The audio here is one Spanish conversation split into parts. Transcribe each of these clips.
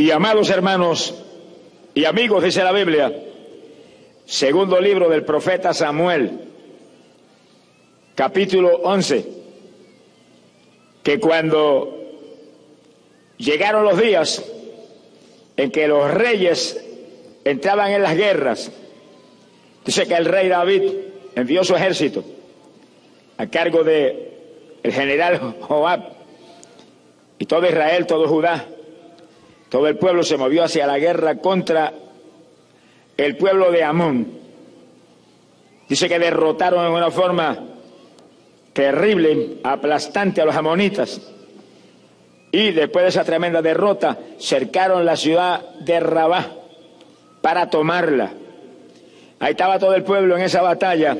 Y amados hermanos y amigos, dice la Biblia, segundo libro del profeta Samuel, capítulo 11, que cuando llegaron los días en que los reyes entraban en las guerras, dice que el rey David envió su ejército a cargo de el general Joab y todo Israel, todo Judá, todo el pueblo se movió hacia la guerra contra el pueblo de Amón. Dice que derrotaron en una forma terrible, aplastante a los amonitas. Y después de esa tremenda derrota, cercaron la ciudad de Rabá para tomarla. Ahí estaba todo el pueblo en esa batalla,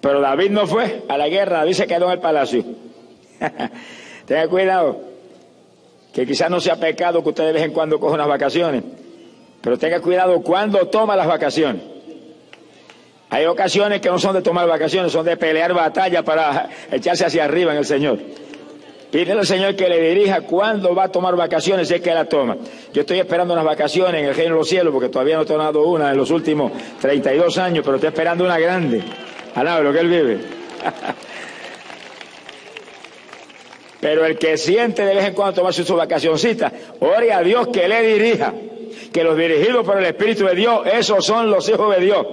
pero David no fue a la guerra, David se quedó en el palacio. Tenga cuidado, que quizás no sea pecado que usted de vez en cuando coja unas vacaciones, pero tenga cuidado cuando toma las vacaciones. Hay ocasiones que no son de tomar vacaciones, son de pelear batalla para echarse hacia arriba en el Señor. Pídele al Señor que le dirija cuándo va a tomar vacaciones si es que la toma. Yo estoy esperando unas vacaciones en el reino de los cielos porque todavía no he tomado una en los últimos 32 años, pero estoy esperando una grande. Alaba lo que Él vive. Pero el que siente de vez en cuando tomarse su vacacioncita, ore a Dios que le dirija. Que los dirigidos por el Espíritu de Dios, esos son los hijos de Dios.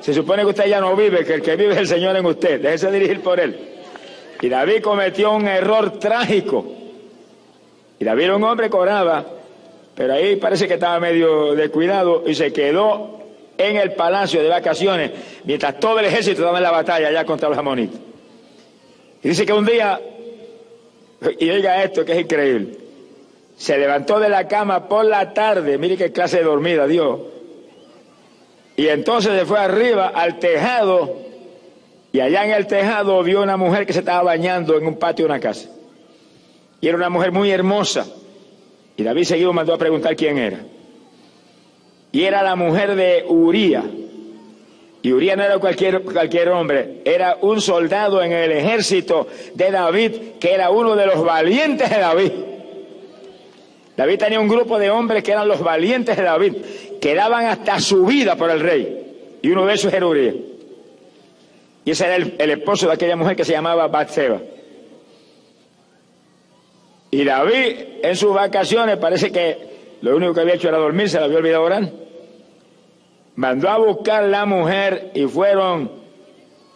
Se supone que usted ya no vive, que el que vive es el Señor en usted. Déjese dirigir por Él. Y David cometió un error trágico. Y David era un hombre que oraba, pero ahí parece que estaba medio descuidado y se quedó en el palacio de vacaciones mientras todo el ejército estaba en la batalla allá contra los amonitas. Y dice que un día y oiga esto que es increíble. Se levantó de la cama por la tarde, mire qué clase de dormida dio. Y entonces se fue arriba al tejado y allá en el tejado vio una mujer que se estaba bañando en un patio de una casa. Y era una mujer muy hermosa. Y David seguido mandó a preguntar quién era. Y era la mujer de Uría. Y no era cualquier, cualquier hombre, era un soldado en el ejército de David, que era uno de los valientes de David. David tenía un grupo de hombres que eran los valientes de David, que daban hasta su vida por el rey. Y uno de esos era Uriah. Y ese era el, el esposo de aquella mujer que se llamaba Batseba. Y David en sus vacaciones parece que lo único que había hecho era dormir, se le había olvidado orar mandó a buscar la mujer y fueron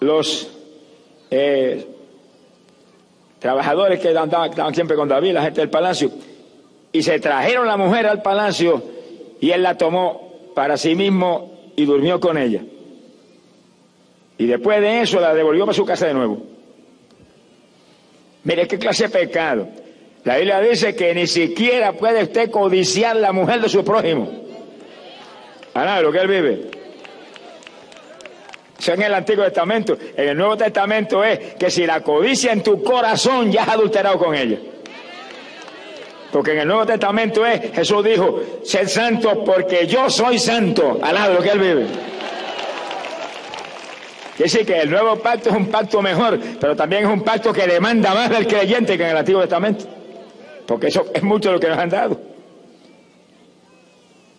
los eh, trabajadores que andaban, estaban siempre con David, la gente del palacio, y se trajeron la mujer al palacio y él la tomó para sí mismo y durmió con ella. Y después de eso la devolvió para su casa de nuevo. Mire qué clase de pecado. La Biblia dice que ni siquiera puede usted codiciar la mujer de su prójimo. Ah, lo que él vive. Eso en el Antiguo Testamento. En el Nuevo Testamento es que si la codicia en tu corazón ya has adulterado con ella. Porque en el Nuevo Testamento es, Jesús dijo, ser santo porque yo soy santo. Alá lo que él vive. Quiere decir que el nuevo pacto es un pacto mejor, pero también es un pacto que demanda más del creyente que en el Antiguo Testamento. Porque eso es mucho lo que nos han dado.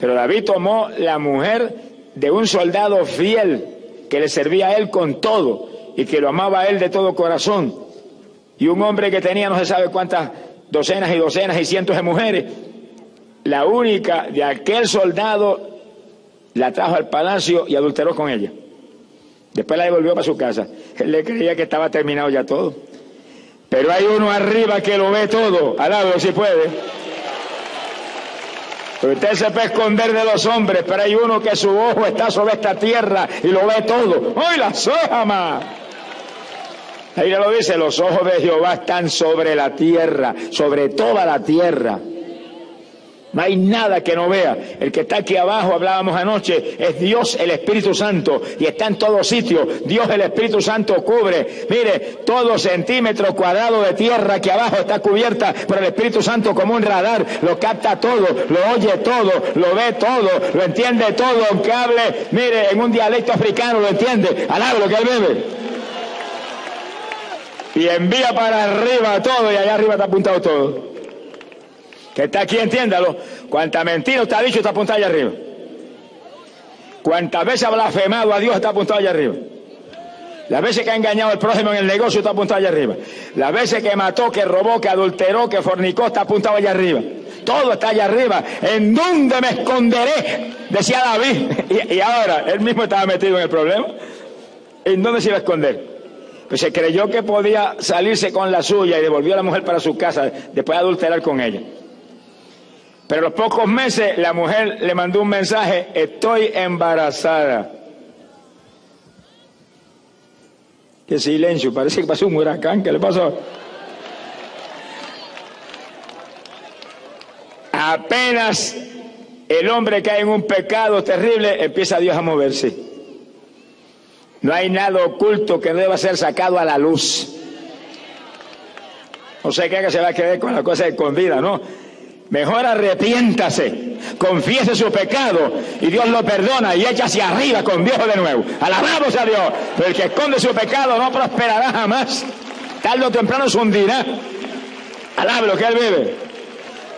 Pero David tomó la mujer de un soldado fiel que le servía a él con todo y que lo amaba a él de todo corazón. Y un hombre que tenía no se sabe cuántas docenas y docenas y cientos de mujeres. La única de aquel soldado la trajo al palacio y adulteró con ella. Después la devolvió para su casa. Él le creía que estaba terminado ya todo. Pero hay uno arriba que lo ve todo. Alado si puede. Usted se puede esconder de los hombres, pero hay uno que su ojo está sobre esta tierra y lo ve todo. ¡Ay, la soja, Ahí lo dice, los ojos de Jehová están sobre la tierra, sobre toda la tierra. No hay nada que no vea. El que está aquí abajo, hablábamos anoche, es Dios el Espíritu Santo y está en todo sitio. Dios el Espíritu Santo cubre. Mire, todo centímetro cuadrado de tierra que abajo está cubierta por el Espíritu Santo como un radar. Lo capta todo, lo oye todo, lo ve todo, lo entiende todo. Aunque hable, mire, en un dialecto africano lo entiende. Alaba lo que él bebe. Y envía para arriba todo y allá arriba está apuntado todo. Que está aquí, entiéndalo. Cuánta mentira usted ha dicho está apuntado allá arriba. Cuántas veces ha blasfemado a Dios está apuntado allá arriba. Las veces que ha engañado al prójimo en el negocio está apuntado allá arriba. Las veces que mató, que robó, que adulteró, que fornicó está apuntado allá arriba. Todo está allá arriba. ¿En dónde me esconderé? Decía David. Y, ahora, él mismo estaba metido en el problema. ¿En dónde se iba a esconder? Pues se creyó que podía salirse con la suya y devolvió a la mujer para su casa después de adulterar con ella. Pero a los pocos meses la mujer le mandó un mensaje, estoy embarazada. Qué silencio, parece que pasó un huracán, ¿qué le pasó? Apenas el hombre cae en un pecado terrible, empieza Dios a moverse. No hay nada oculto que deba ser sacado a la luz. No sé qué se va a quedar con la cosa escondida, ¿no? Mejor arrepiéntase, confiese su pecado y Dios lo perdona y echa hacia arriba con Dios de nuevo. Alabado sea Dios. Pero el que esconde su pecado no prosperará jamás. Tarde o temprano se hundirá. Alabe lo que él vive.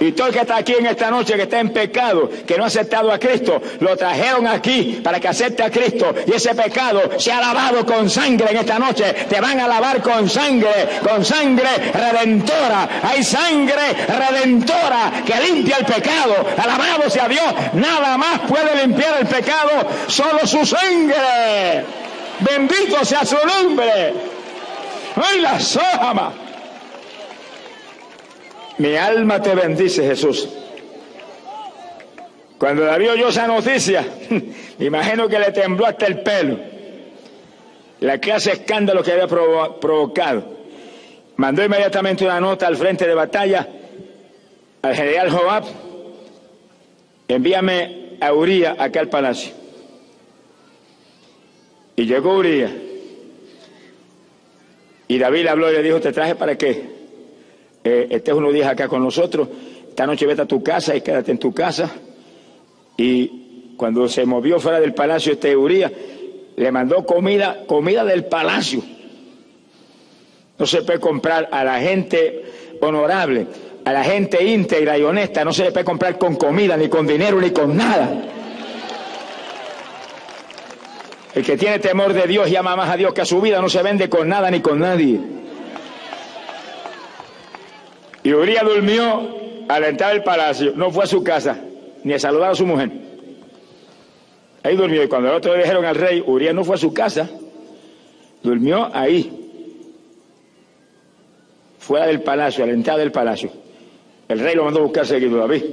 Y todo el que está aquí en esta noche, que está en pecado, que no ha aceptado a Cristo, lo trajeron aquí para que acepte a Cristo. Y ese pecado se ha lavado con sangre en esta noche. Te van a lavar con sangre, con sangre redentora. Hay sangre redentora que limpia el pecado. Alabado sea Dios. Nada más puede limpiar el pecado, solo su sangre. Bendito sea su nombre. ¡Ay, la sojama! Mi alma te bendice, Jesús. Cuando David oyó esa noticia, me imagino que le tembló hasta el pelo. La clase de escándalo que había provocado. Mandó inmediatamente una nota al frente de batalla al general Joab. Envíame a Uría acá al palacio. Y llegó Uría. Y David habló y le dijo, ¿te traje para qué? Eh, estés unos días acá con nosotros, esta noche vete a tu casa y quédate en tu casa. Y cuando se movió fuera del palacio este Uría, le mandó comida, comida del palacio. No se puede comprar a la gente honorable, a la gente íntegra y honesta, no se le puede comprar con comida, ni con dinero, ni con nada. El que tiene temor de Dios y ama más a Dios que a su vida no se vende con nada ni con nadie. Y Uriah durmió al entrar al palacio, no fue a su casa, ni a saludar a su mujer. Ahí durmió. Y cuando el otro le dijeron al rey, Uriah no fue a su casa, durmió ahí, fuera del palacio, a la entrada del palacio. El rey lo mandó a buscar seguido, David.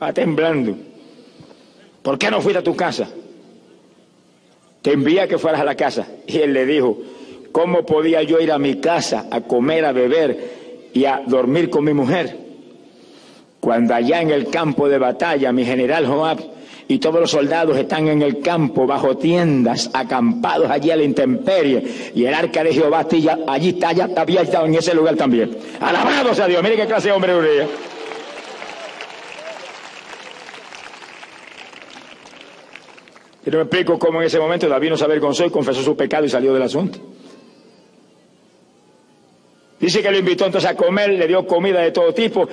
Va temblando. ¿Por qué no fuiste a tu casa? Te envía que fueras a la casa. Y él le dijo, ¿cómo podía yo ir a mi casa a comer, a beber y a dormir con mi mujer. Cuando allá en el campo de batalla mi general Joab y todos los soldados están en el campo bajo tiendas, acampados allí a la intemperie, y el arca de Jehová allí está, ya había estado en ese lugar también. Alabado sea Dios, mire qué clase de hombre Uriah. Yo no me explico cómo en ese momento David no se avergonzó y confesó su pecado y salió del asunto. Dice que lo invitó entonces a comer, le dio comida de todo tipo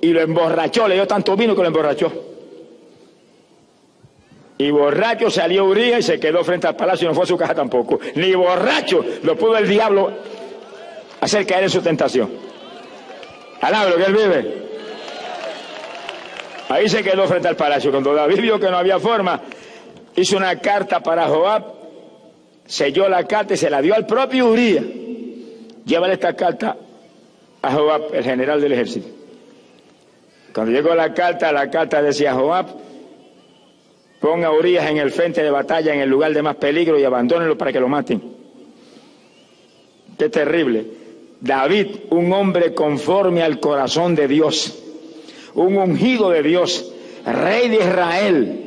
y lo emborrachó, le dio tanto vino que lo emborrachó. Y borracho salió Uriah y se quedó frente al palacio y no fue a su casa tampoco. Ni borracho lo pudo el diablo hacer caer en su tentación. Alabro que él vive. Ahí se quedó frente al palacio. Cuando David vio que no había forma, hizo una carta para Joab, selló la carta y se la dio al propio Uriah. Llévale esta carta a Joab, el general del ejército. Cuando llegó la carta, la carta decía Joab, ponga a Urias en el frente de batalla, en el lugar de más peligro y abandónenlo para que lo maten. Qué terrible. David, un hombre conforme al corazón de Dios, un ungido de Dios, rey de Israel,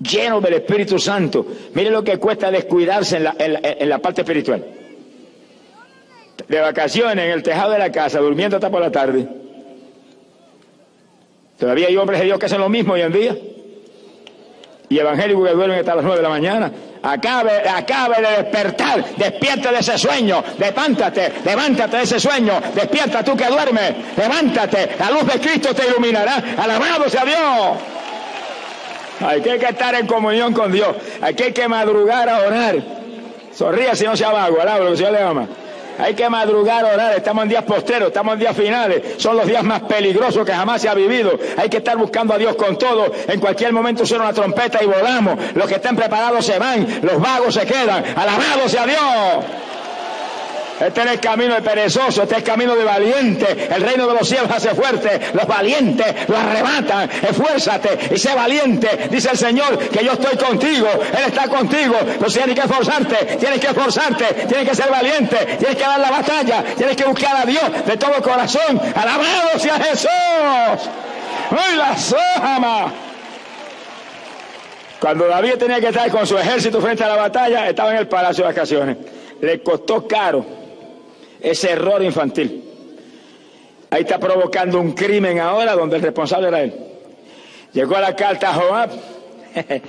lleno del Espíritu Santo. Mire lo que cuesta descuidarse en la, en la parte espiritual de vacaciones en el tejado de la casa, durmiendo hasta por la tarde. Todavía hay hombres de Dios que hacen lo mismo hoy en día. y evangélicos que duermen hasta las nueve de la mañana. Acabe, acabe de despertar, despierte de ese sueño, levántate, levántate de ese sueño, despierta tú que duermes, levántate, la luz de Cristo te iluminará, alabado sea Dios. Hay que estar en comunión con Dios, hay que madrugar a orar. Sonríe si no sea vago, alabado lo que el Señor le ama. Hay que madrugar, orar. Estamos en días posteros, estamos en días finales. Son los días más peligrosos que jamás se ha vivido. Hay que estar buscando a Dios con todo. En cualquier momento suena una trompeta y volamos. Los que estén preparados se van, los vagos se quedan. Alabado sea Dios. Este es el camino de perezoso, este es el camino de valiente. El reino de los cielos hace fuerte. Los valientes lo arrebatan. Esfuérzate y sé valiente. Dice el Señor que yo estoy contigo. Él está contigo. Pero tienes que esforzarte, tienes que esforzarte, tienes que ser valiente, tienes que dar la batalla, tienes que buscar a Dios de todo corazón. Alabado sea Jesús. ¡Ay, la sojama! Cuando David tenía que estar con su ejército frente a la batalla, estaba en el palacio de vacaciones. Le costó caro ese error infantil. Ahí está provocando un crimen ahora donde el responsable era él. Llegó a la carta a Joab.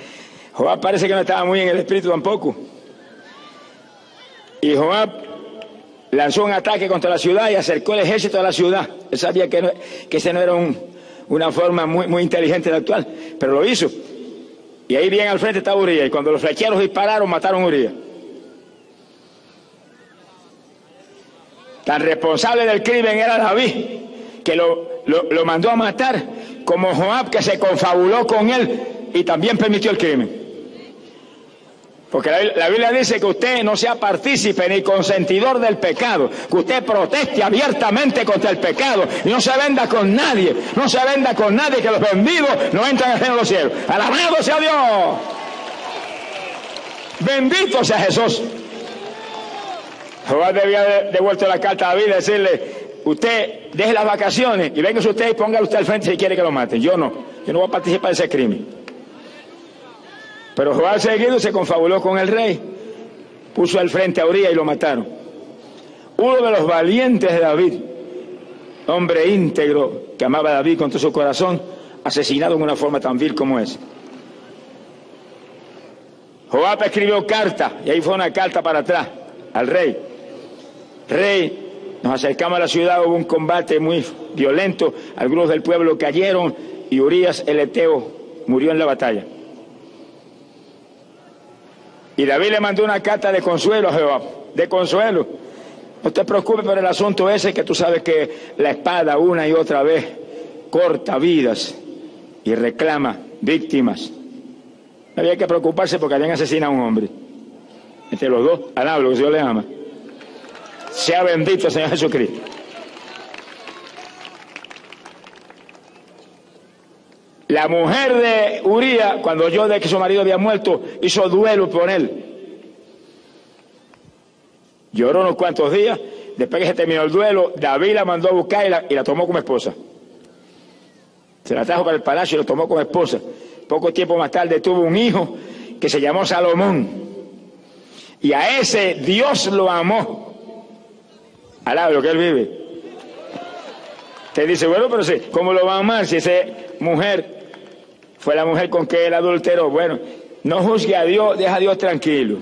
Joab parece que no estaba muy en el espíritu tampoco. Y Joab lanzó un ataque contra la ciudad y acercó el ejército a la ciudad. Él sabía que, que ese no era una forma muy, muy inteligente de actuar, pero lo hizo. Y ahí bien al frente estaba Uriah. Y cuando los flecheros dispararon, mataron a Uriah. Tan responsable del crimen era David, que lo, lo, mandó a matar, como Joab, que se confabuló con él y también permitió el crimen. Porque la, Biblia dice que usted no sea partícipe ni consentidor del pecado, que usted proteste abiertamente contra el pecado y no se venda con nadie, no se venda con nadie, que los vendidos no entran al reino los cielos. Alabado sea Dios. Bendito sea Jesús. Debía haber devuelto la carta a David y decirle, usted deje las vacaciones y venga usted y póngale usted al frente si quiere que lo maten. Yo no, yo no voy a participar de ese crimen. Pero Jehová seguido se confabuló con el rey, puso al frente a Uriah y lo mataron. Uno de los valientes de David, hombre íntegro que amaba a David con todo su corazón, asesinado en una forma tan vil como es. Joab escribió carta y ahí fue una carta para atrás al rey rey, nos acercamos a la ciudad, hubo un combate muy violento, algunos del pueblo cayeron y Urias el Eteo murió en la batalla. Y David le mandó una carta de consuelo a Jehová, de consuelo. No te preocupes por el asunto ese que tú sabes que la espada una y otra vez corta vidas y reclama víctimas. No había que preocuparse porque habían asesinado a un hombre. Entre los dos, que Dios le ama. Sea bendito Señor Jesucristo. La mujer de Uría, cuando oyó de que su marido había muerto, hizo duelo por él. Lloró unos cuantos días. Después que se terminó el duelo, David la mandó a buscar y la, y la tomó como esposa. Se la trajo para el palacio y la tomó como esposa. Poco tiempo más tarde tuvo un hijo que se llamó Salomón. Y a ese Dios lo amó Alaba lo que él vive. Te dice, bueno, pero sí, ¿cómo lo va a amar si esa mujer fue la mujer con que él adulteró? Bueno, no juzgue a Dios, deja a Dios tranquilo.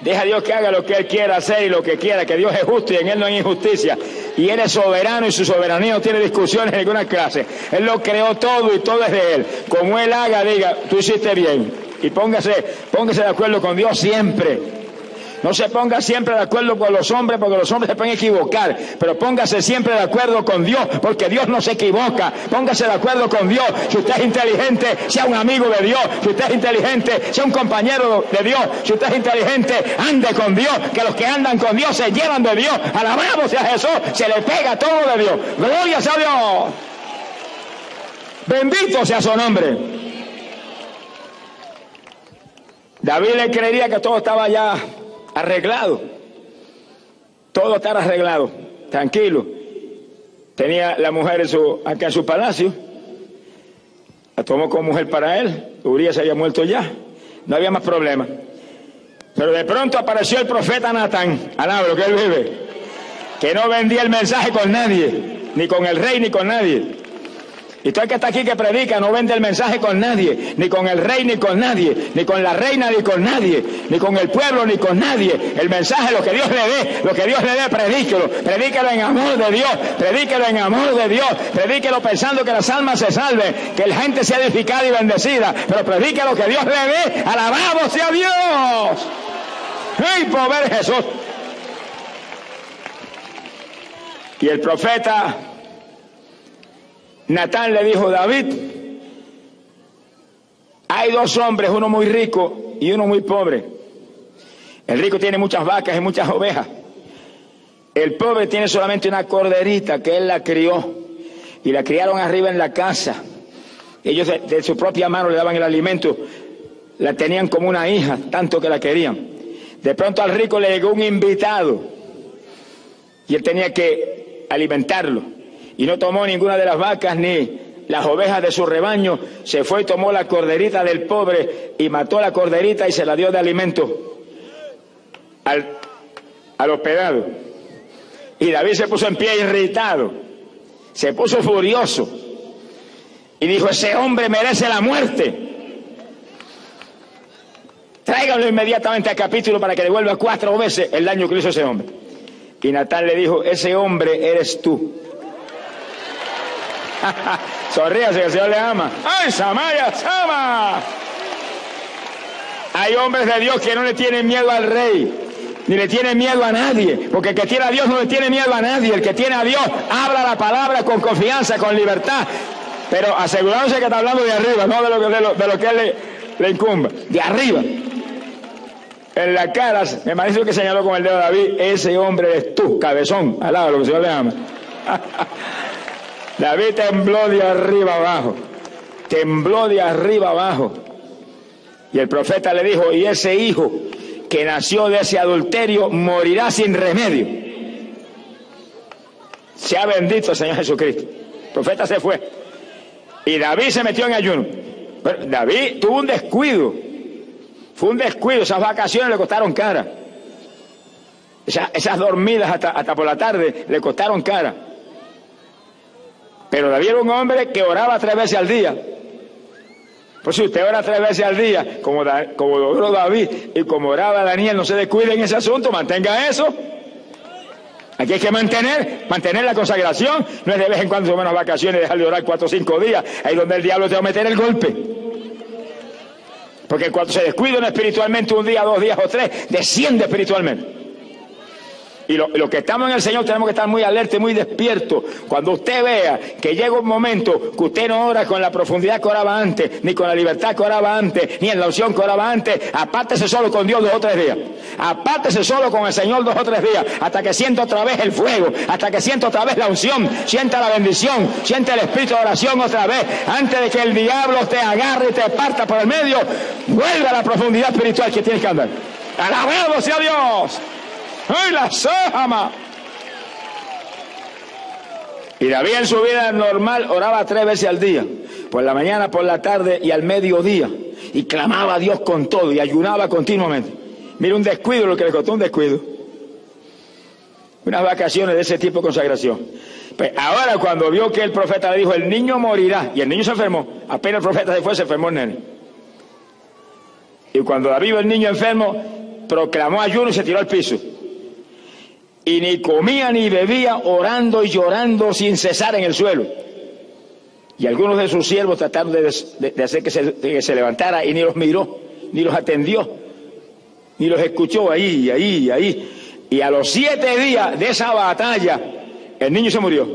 Deja a Dios que haga lo que Él quiera hacer y lo que quiera, que Dios es justo y en Él no hay injusticia. Y Él es soberano y su soberanía no tiene discusiones en ninguna clase. Él lo creó todo y todo es de Él. Como Él haga, diga, tú hiciste bien. Y póngase, póngase de acuerdo con Dios siempre. No se ponga siempre de acuerdo con los hombres porque los hombres se pueden equivocar, pero póngase siempre de acuerdo con Dios porque Dios no se equivoca. Póngase de acuerdo con Dios. Si usted es inteligente, sea un amigo de Dios. Si usted es inteligente, sea un compañero de Dios. Si usted es inteligente, ande con Dios. Que los que andan con Dios se llevan de Dios. Alabamos a Jesús, se le pega todo de Dios. Gloria sea Dios. Bendito sea su nombre. David le creería que todo estaba ya arreglado. Todo estaba arreglado, tranquilo. Tenía la mujer en su, acá en su palacio, la tomó como mujer para él, Urias se había muerto ya, no había más problema. Pero de pronto apareció el profeta Natán, alabro que él vive, que no vendía el mensaje con nadie, ni con el rey ni con nadie. Y todo el que está aquí que predica no vende el mensaje con nadie, ni con el rey, ni con nadie, ni con la reina, ni con nadie, ni con el pueblo, ni con nadie. El mensaje, lo que Dios le dé, lo que Dios le dé, predíquelo. Predíquelo en amor de Dios, predíquelo en amor de Dios, predíquelo pensando que las almas se salven, que la gente sea edificada y bendecida, pero predique lo que Dios le dé. Alabado sea Dios. ¡Ay, pobre Jesús! Y el profeta Natán le dijo, David, hay dos hombres, uno muy rico y uno muy pobre. El rico tiene muchas vacas y muchas ovejas. El pobre tiene solamente una corderita que él la crió y la criaron arriba en la casa. Ellos de, de, su propia mano le daban el alimento, la tenían como una hija, tanto que la querían. De pronto al rico le llegó un invitado y él tenía que alimentarlo y no tomó ninguna de las vacas ni las ovejas de su rebaño, se fue y tomó la corderita del pobre y mató la corderita y se la dio de alimento al, al hospedado. Y David se puso en pie irritado, se puso furioso y dijo, ese hombre merece la muerte. Tráiganlo inmediatamente al capítulo para que devuelva cuatro veces el daño que hizo ese hombre. Y Natal le dijo, ese hombre eres tú. Sonríase que el Señor le ama. ¡Ay, Samaya, Sama! Hay hombres de Dios que no le tienen miedo al rey, ni le tienen miedo a nadie, porque el que tiene a Dios no le tiene miedo a nadie. El que tiene a Dios habla la palabra con confianza, con libertad, pero asegurándose que está hablando de arriba, no de lo, de lo, de que él le, le incumba, de arriba. En la cara, me parece que señaló con el dedo David, ese hombre es tú, cabezón, al lado de lo que el Señor le ama. David tembló de arriba abajo, tembló de arriba abajo. Y el profeta le dijo, y ese hijo que nació de ese adulterio morirá sin remedio. Sea bendito el Señor Jesucristo. El profeta se fue. Y David se metió en ayuno. Pero David tuvo un descuido. Fue un descuido. Esas vacaciones le costaron cara. Esas, esas dormidas hasta, hasta por la tarde le costaron cara. Pero David era un hombre que oraba tres veces al día. Pues si usted ora tres veces al día, como, da, como oró David y como oraba Daniel, no se descuide en ese asunto, mantenga eso. Aquí hay que mantener, mantener la consagración. No es de vez en cuando tomar unas vacaciones y dejar de orar cuatro o cinco días, ahí donde el diablo te va a meter el golpe. Porque cuando se descuida espiritualmente un día, dos días o tres, desciende espiritualmente. Y lo, lo, que estamos en el Señor tenemos que estar muy alerta y muy despiertos. Cuando usted vea que llega un momento que usted no ora con la profundidad que oraba antes, ni con la libertad que oraba antes, ni en la unción que oraba antes, apártese solo con Dios dos o tres días. Apártese solo con el Señor dos o tres días, hasta que sienta otra vez el fuego, hasta que sienta otra vez la unción, sienta la bendición, sienta el espíritu de oración otra vez, antes de que el diablo te agarre y te parta por el medio, vuelve a la profundidad espiritual que tienes que andar. Alabado sea Dios. ¡Ay, la sojama! Y David en su vida normal oraba tres veces al día, por la mañana, por la tarde y al mediodía, y clamaba a Dios con todo y ayunaba continuamente. Mira un descuido, lo que le costó un descuido. Unas vacaciones de ese tipo de consagración. Pues ahora cuando vio que el profeta le dijo, el niño morirá, y el niño se enfermó, apenas el profeta se fue, se enfermó el nene. Y cuando David vio el niño enfermo, proclamó ayuno y se tiró al piso y ni comía ni bebía, orando y llorando sin cesar en el suelo. Y algunos de sus siervos trataron de, hacer que se, levantara y ni los miró, ni los atendió, ni los escuchó ahí, ahí, ahí. Y a los siete días de esa batalla, el niño se murió.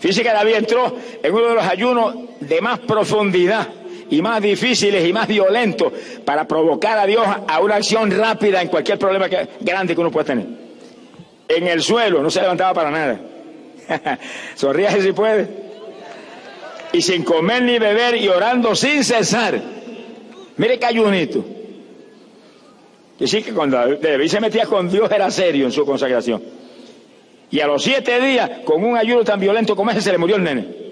Fíjese que David entró en uno de los ayunos de más profundidad y más difíciles y más violentos para provocar a Dios a una acción rápida en cualquier problema grande que uno pueda tener. En el suelo, no se levantaba para nada. Sonríe si puede. Y sin comer ni beber y orando sin cesar. Mire qué ayunito. Y que cuando David se metía con Dios era serio en su consagración. Y a los siete días, con un ayuno tan violento como ese, se le murió el nene.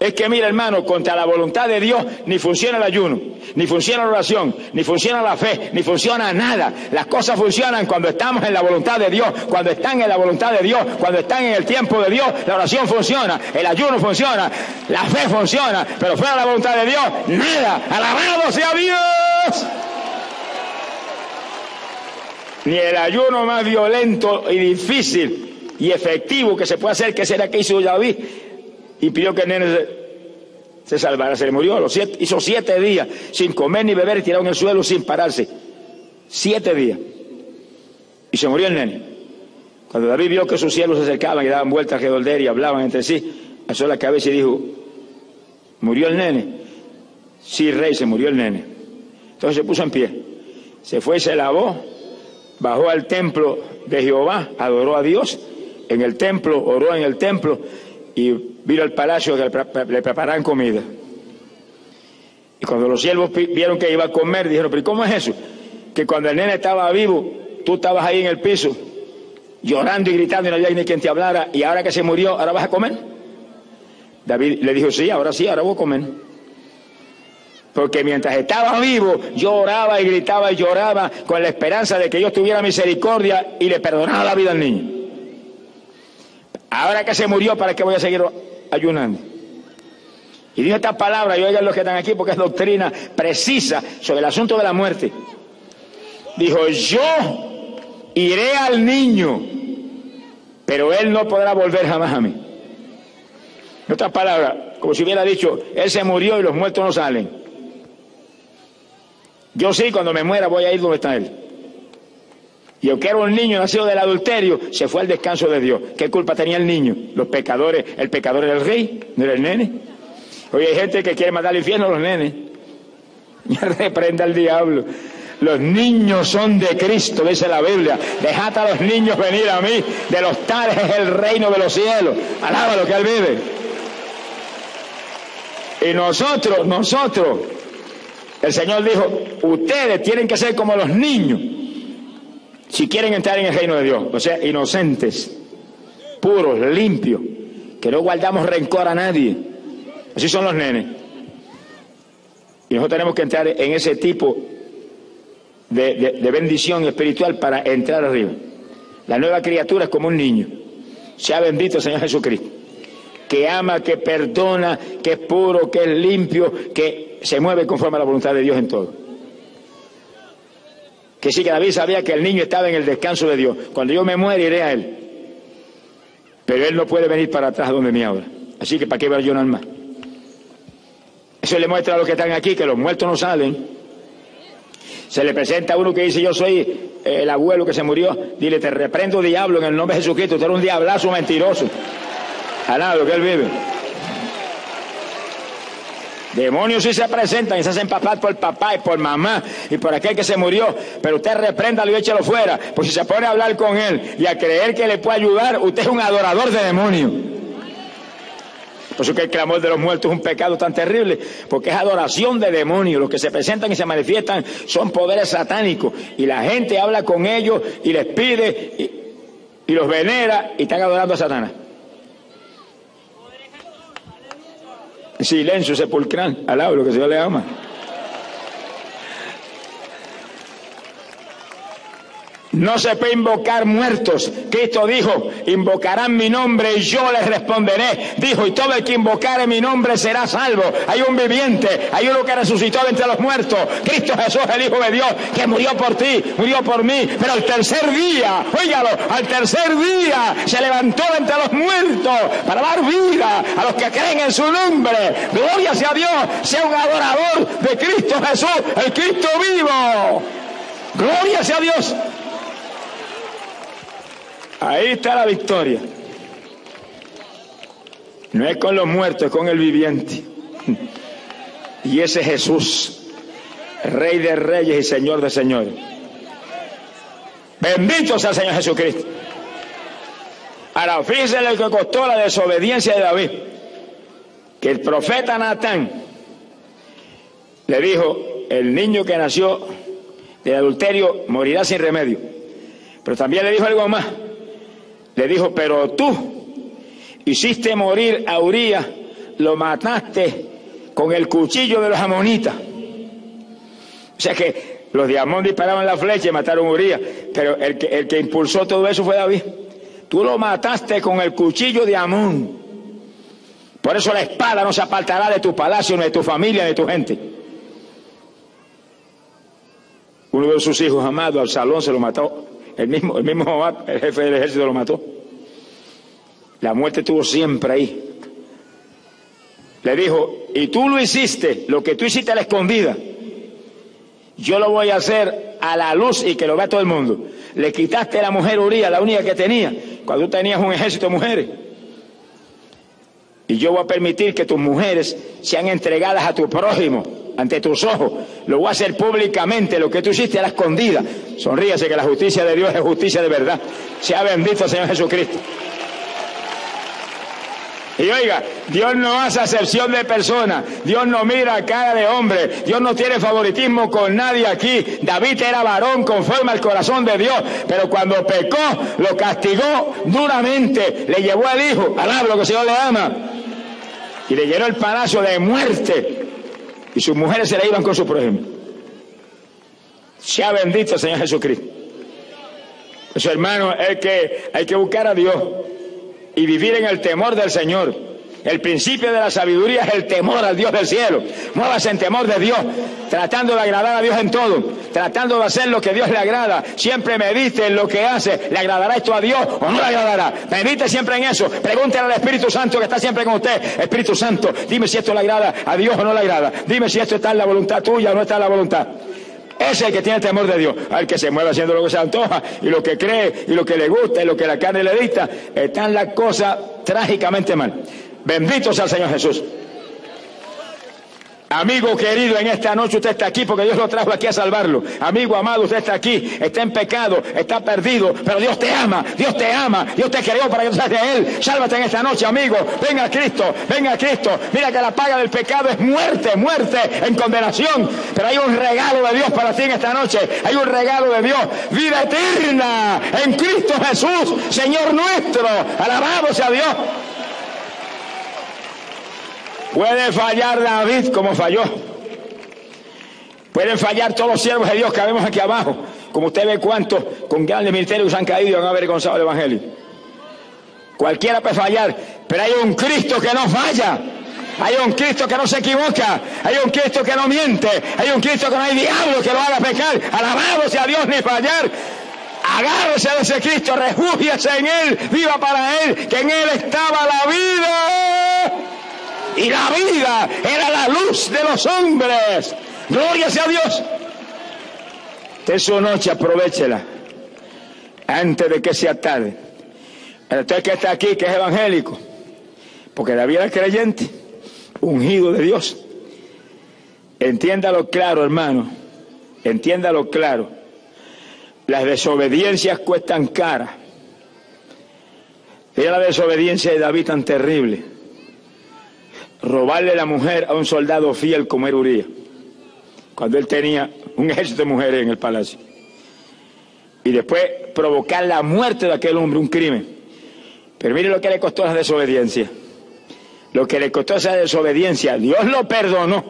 Es que mira hermano, contra la voluntad de Dios ni funciona el ayuno, ni funciona la oración, ni funciona la fe, ni funciona nada. Las cosas funcionan cuando estamos en la voluntad de Dios, cuando están en la voluntad de Dios, cuando están en el tiempo de Dios, la oración funciona, el ayuno funciona, la fe funciona, pero fuera de la voluntad de Dios, nada. Alabado sea Dios. Ni el ayuno más violento y difícil y efectivo que se puede hacer, que será que hizo David, y pidió que el nene se, salvara. Se le murió a los siete, hizo siete días sin comer ni beber y tirado en el suelo sin pararse. Siete días. Y se murió el nene. Cuando David vio que sus cielos se acercaban y daban vueltas alrededor y hablaban entre sí, alzó la cabeza y dijo, ¿murió el nene? Sí, rey, se murió el nene. Entonces se puso en pie. Se fue y se lavó, bajó al templo de Jehová, adoró a Dios en el templo, oró en el templo y vino al palacio que le preparaban comida. Y cuando los siervos vieron que iba a comer, dijeron, pero ¿cómo es eso? Que cuando el nene estaba vivo, tú estabas ahí en el piso, llorando y gritando y no había ni quien te hablara, y ahora que se murió, ¿ahora vas a comer? David le dijo, sí, ahora sí, ahora voy a comer. Porque mientras estaba vivo, yo oraba y gritaba y lloraba con la esperanza de que Dios tuviera misericordia y le perdonara la vida al niño. Ahora que se murió, ¿para qué voy a seguir ayunando? Y dijo esta palabra, y oigan los que están aquí, porque es doctrina precisa sobre el asunto de la muerte. Dijo, yo iré al niño, pero él no podrá volver jamás a mí. En otras palabras, como si hubiera dicho, él se murió y los muertos no salen. Yo sí, cuando me muera voy a ir donde está él. Y aunque era un niño nacido del adulterio, se fue al descanso de Dios. ¿Qué culpa tenía el niño? Los pecadores, el pecador era el rey, no era el nene. Hoy hay gente que quiere matar al infierno a los nenes. Reprenda al diablo. Los niños son de Cristo, dice la Biblia. Dejad a los niños venir a mí. De los tales es el reino de los cielos. Alaba lo que Él vive. Y nosotros, nosotros, el Señor dijo, ustedes tienen que ser como los niños si quieren entrar en el reino de Dios, o sea, inocentes, puros, limpios, que no guardamos rencor a nadie. Así son los nenes. Y nosotros tenemos que entrar en ese tipo de, bendición espiritual para entrar arriba. La nueva criatura es como un niño. Sea bendito el Señor Jesucristo. Que ama, que perdona, que es puro, que es limpio, que se mueve conforme a la voluntad de Dios en todo que sí que David sabía que el niño estaba en el descanso de Dios. Cuando yo me muera iré a él. Pero él no puede venir para atrás donde me ahora. Así que ¿para qué va a llorar más? Eso le muestra a los que están aquí que los muertos no salen. Se le presenta a uno que dice yo soy el abuelo que se murió. Dile, te reprendo diablo en el nombre de Jesucristo. Tú eres un diablazo mentiroso. Alado que él vive. Demonios sí se presentan y se hacen papás por papá y por mamá y por aquel que se murió, pero usted repréndalo y échelo fuera, pues si se pone a hablar con él y a creer que le puede ayudar, usted es un adorador de demonios. Por eso que el clamor de los muertos es un pecado tan terrible, porque es adoración de demonios. Los que se presentan y se manifiestan son poderes satánicos. Y la gente habla con ellos y les pide y, y los venera y están adorando a Satanás. Silencio sepulcral, al lo que Dios le ama. No se puede invocar muertos. Cristo dijo, invocarán mi nombre y yo les responderé. Dijo, y todo el que invocare mi nombre será salvo. Hay un viviente, hay uno que resucitó entre los muertos. Cristo Jesús, el Hijo de Dios, que murió por ti, murió por mí. Pero al tercer día, óigalo, al tercer día se levantó entre los muertos para dar vida a los que creen en su nombre. Gloria sea Dios, sea un adorador de Cristo Jesús, el Cristo vivo. Gloria sea Dios. Ahí está la victoria. No es con los muertos, es con el viviente. Y ese Jesús, Rey de Reyes y Señor de Señores. Bendito sea el Señor Jesucristo. Ahora, fíjense lo que costó la desobediencia de David. Que el profeta Natán le dijo, el niño que nació del adulterio morirá sin remedio. Pero también le dijo algo más. Le dijo, pero tú hiciste morir a Urias lo mataste con el cuchillo de los amonitas. O sea que los de Amón disparaban la flecha y mataron a Urias, pero el que, el que impulsó todo eso fue David. Tú lo mataste con el cuchillo de Amón. Por eso la espada no se apartará de tu palacio, ni de tu familia, ni de tu gente. Uno de sus hijos amados, al salón, se lo mató. El mismo, el mismo el jefe del ejército, lo mató. La muerte estuvo siempre ahí. Le dijo, y tú lo hiciste, lo que tú hiciste a la escondida, yo lo voy a hacer a la luz y que lo vea todo el mundo. Le quitaste a la mujer Uriah, la única que tenía, cuando tú tenías un ejército de mujeres. Y yo voy a permitir que tus mujeres sean entregadas a tu prójimo, ante tus ojos. Lo voy a hacer públicamente, lo que tú hiciste a la escondida. Sonríase que la justicia de Dios es justicia de verdad. Sea bendito Señor Jesucristo. Y oiga, Dios no hace acepción de personas, Dios no mira a cara de hombre, Dios no tiene favoritismo con nadie aquí. David era varón conforme al corazón de Dios, pero cuando pecó, lo castigó duramente, le llevó al hijo, al lo que el Señor le ama, y le llenó el palacio de muerte, y sus mujeres se le iban con su prójimo. Sea bendito Señor Jesucristo. Eso, hermano, es que hay que buscar a Dios y vivir en el temor del Señor. El principio de la sabiduría es el temor al Dios del cielo. Muévase en temor de Dios, tratando de agradar a Dios en todo, tratando de hacer lo que Dios le agrada. Siempre medite en lo que hace. ¿Le agradará esto a Dios o no le agradará? Medite siempre en eso. Pregúntele al Espíritu Santo que está siempre con usted. Espíritu Santo, dime si esto le agrada a Dios o no le agrada. Dime si esto está en la voluntad tuya o no está en la voluntad. Ese es el que tiene temor de Dios, al que se mueve haciendo lo que se antoja y lo que cree y lo que le gusta y lo que la carne le dicta. Están las cosas trágicamente mal. Bendito sea el Señor Jesús. Amigo querido, en esta noche usted está aquí porque Dios lo trajo aquí a salvarlo. Amigo amado, usted está aquí, está en pecado, está perdido, pero Dios te ama, Dios te ama, Dios te creó para que tú salgas de Él. Sálvate en esta noche, amigo. Venga a Cristo, venga a Cristo. Mira que la paga del pecado es muerte, muerte en condenación. Pero hay un regalo de Dios para ti en esta noche. Hay un regalo de Dios, vida eterna en Cristo Jesús, Señor nuestro. Alabado sea Dios. Puede fallar David como falló. Pueden fallar todos los siervos de Dios que vemos aquí abajo. Como usted ve cuántos con grandes ministerios han caído y han avergonzado el Evangelio. Cualquiera puede fallar, pero hay un Cristo que no falla. Hay un Cristo que no se equivoca. Hay un Cristo que no miente. Hay un Cristo que no hay diablo que lo haga pecar. Alabado sea Dios ni fallar. Agárrese de ese Cristo, refúgiese en Él, viva para Él, que en Él estaba la vida y la vida era la luz de los hombres. Gloria sea a Dios. De su noche aprovechela antes de que sea tarde. Usted que está aquí, que es evangélico, porque David era creyente, ungido de Dios. Entiéndalo claro, hermano. Entiéndalo claro. Las desobediencias cuestan cara. Era la desobediencia de David tan terrible robarle la mujer a un soldado fiel como era Uriah, cuando él tenía un ejército de mujeres en el palacio. Y después provocar la muerte de aquel hombre, un crimen. Pero mire lo que le costó la desobediencia. Lo que le costó esa desobediencia, Dios lo perdonó.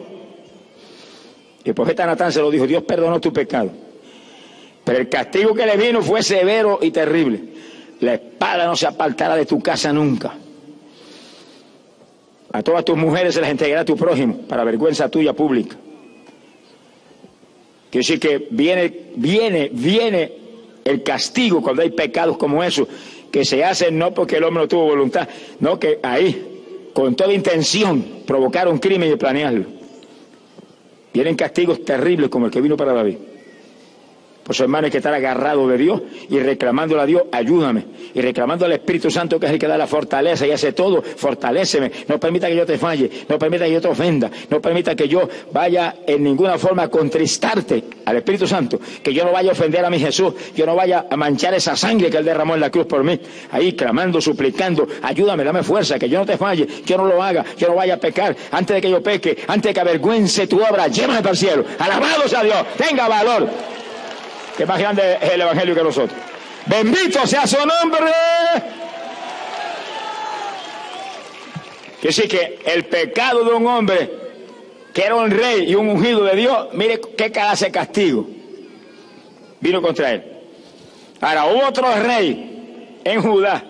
El profeta Natán se lo dijo, Dios perdonó tu pecado. Pero el castigo que le vino fue severo y terrible. La espada no se apartará de tu casa nunca. A todas tus mujeres se las entregará tu prójimo, para vergüenza tuya pública. Quiere decir que viene, viene, viene el castigo cuando hay pecados como esos, que se hacen no porque el hombre no tuvo voluntad, no que ahí, con toda intención, provocaron crimen y planearlo. Vienen castigos terribles como el que vino para David. Por eso, hermano, hay que estar agarrado de Dios y reclamándole a Dios, ayúdame. Y reclamando al Espíritu Santo, que es el que da la fortaleza y hace todo, fortaléceme. No permita que yo te falle, no permita que yo te ofenda, no permita que yo vaya en ninguna forma a contristarte al Espíritu Santo, que yo no vaya a ofender a mi Jesús, yo no vaya a manchar esa sangre que Él derramó en la cruz por mí. Ahí clamando, suplicando, ayúdame, dame fuerza, que yo no te falle, yo no lo haga, yo no vaya a pecar. Antes de que yo peque, antes de que avergüence tu obra, llévame para el cielo. Alabado sea Dios, tenga valor que más grande es el Evangelio que nosotros. Bendito sea su nombre. Que decir que el pecado de un hombre que era un rey y un ungido de Dios, mire qué clase de castigo vino contra él. Ahora, otro rey en Judá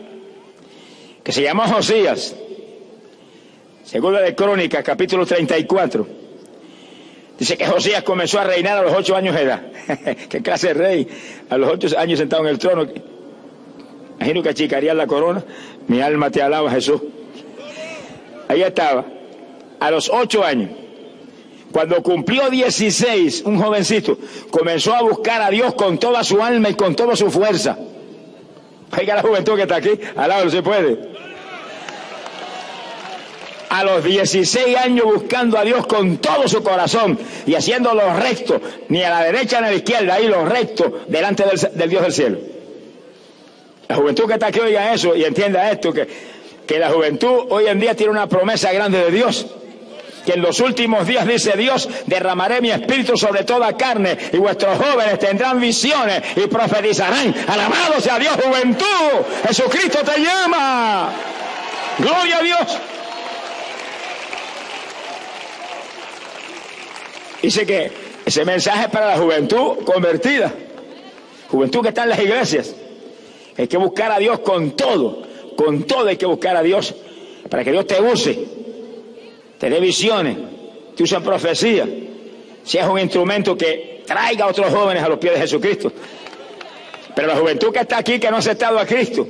que se llamó Josías, segunda de Crónicas, capítulo 34. Dice que Josías comenzó a reinar a los ocho años de edad. ¿Qué clase de rey? A los ocho años sentado en el trono. Imagino que achicaría la corona. Mi alma te alaba, Jesús. Ahí estaba. A los ocho años. Cuando cumplió 16, un jovencito comenzó a buscar a Dios con toda su alma y con toda su fuerza. Oiga la juventud que está aquí, al se puede. A los 16 años buscando a Dios con todo su corazón y haciendo lo recto, ni a la derecha ni a la izquierda, ahí lo recto delante del, Dios del cielo. La juventud que está aquí oiga eso y entienda esto, que, que la juventud hoy en día tiene una promesa grande de Dios que en los últimos días, dice Dios, derramaré mi espíritu sobre toda carne y vuestros jóvenes tendrán visiones y profetizarán. Alabado sea Dios, juventud. Jesucristo te llama. Gloria a Dios. Dice que ese mensaje es para la juventud convertida, juventud que está en las iglesias. Hay que buscar a Dios con todo, con todo hay que buscar a Dios para que Dios te use te dé visiones, te usa profecía, seas un instrumento que traiga a otros jóvenes a los pies de Jesucristo. Pero la juventud que está aquí, que no ha aceptado a Cristo,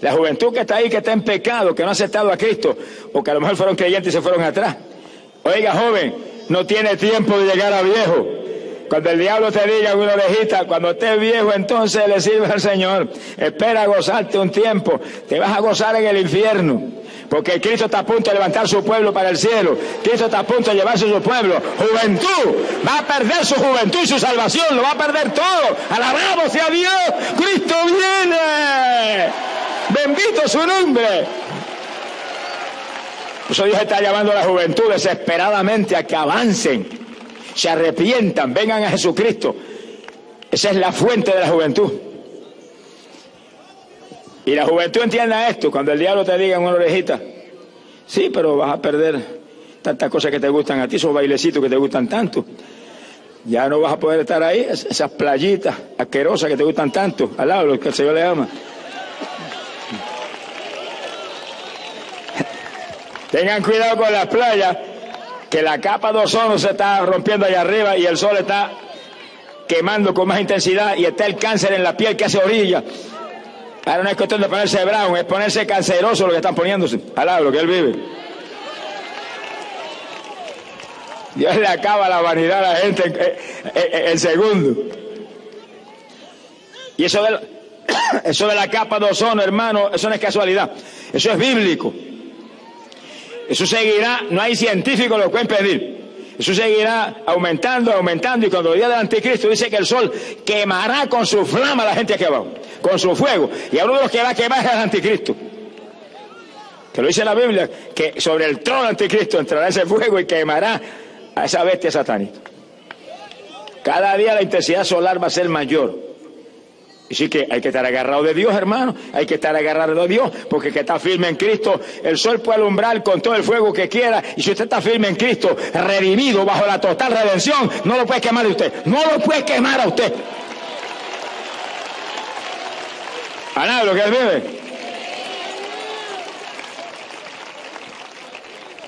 la juventud que está ahí, que está en pecado, que no ha aceptado a Cristo, o que a lo mejor fueron creyentes y se fueron atrás. Oiga, joven, no tiene tiempo de llegar a viejo. Cuando el diablo te diga una orejita, cuando estés viejo, entonces le sirve al Señor. Espera a gozarte un tiempo. Te vas a gozar en el infierno. Porque Cristo está a punto de levantar su pueblo para el cielo. Cristo está a punto de llevarse su pueblo. Juventud. Va a perder su juventud y su salvación. Lo va a perder todo. Alabado sea Dios. Cristo viene. Bendito su nombre. Por eso Dios está llamando a la juventud desesperadamente a que avancen, se arrepientan, vengan a Jesucristo. Esa es la fuente de la juventud. Y la juventud entienda esto, cuando el diablo te diga en una orejita, sí, pero vas a perder tantas cosas que te gustan a ti, esos bailecitos que te gustan tanto. Ya no vas a poder estar ahí, esas playitas asquerosas que te gustan tanto, al lado lo que el Señor le ama. Tengan cuidado con las playas, que la capa de ozono se está rompiendo allá arriba y el sol está quemando con más intensidad y está el cáncer en la piel que hace orilla. Ahora no es cuestión de ponerse brown, es ponerse canceroso lo que están poniéndose. Alá, lo que él vive. Dios le acaba la vanidad a la gente en, segundo. Y eso de, eso de la capa de ozono, hermano, eso no es casualidad. Eso es bíblico. Eso seguirá, no hay científico lo puede impedir. Eso seguirá aumentando, aumentando, y cuando el día del anticristo dice que el sol quemará con su flama a la gente aquí abajo, con su fuego. Y uno de los que va a quemar es el anticristo. Que lo dice la Biblia, que sobre el trono del anticristo entrará ese fuego y quemará a esa bestia satánica. Cada día la intensidad solar va a ser mayor. Así que hay que estar agarrado de Dios, hermano. Hay que estar agarrado de Dios, porque que está firme en Cristo, el sol puede alumbrar con todo el fuego que quiera. Y si usted está firme en Cristo, redimido bajo la total redención, no lo puede quemar de usted. No lo puede quemar a usted. A lo que él vive.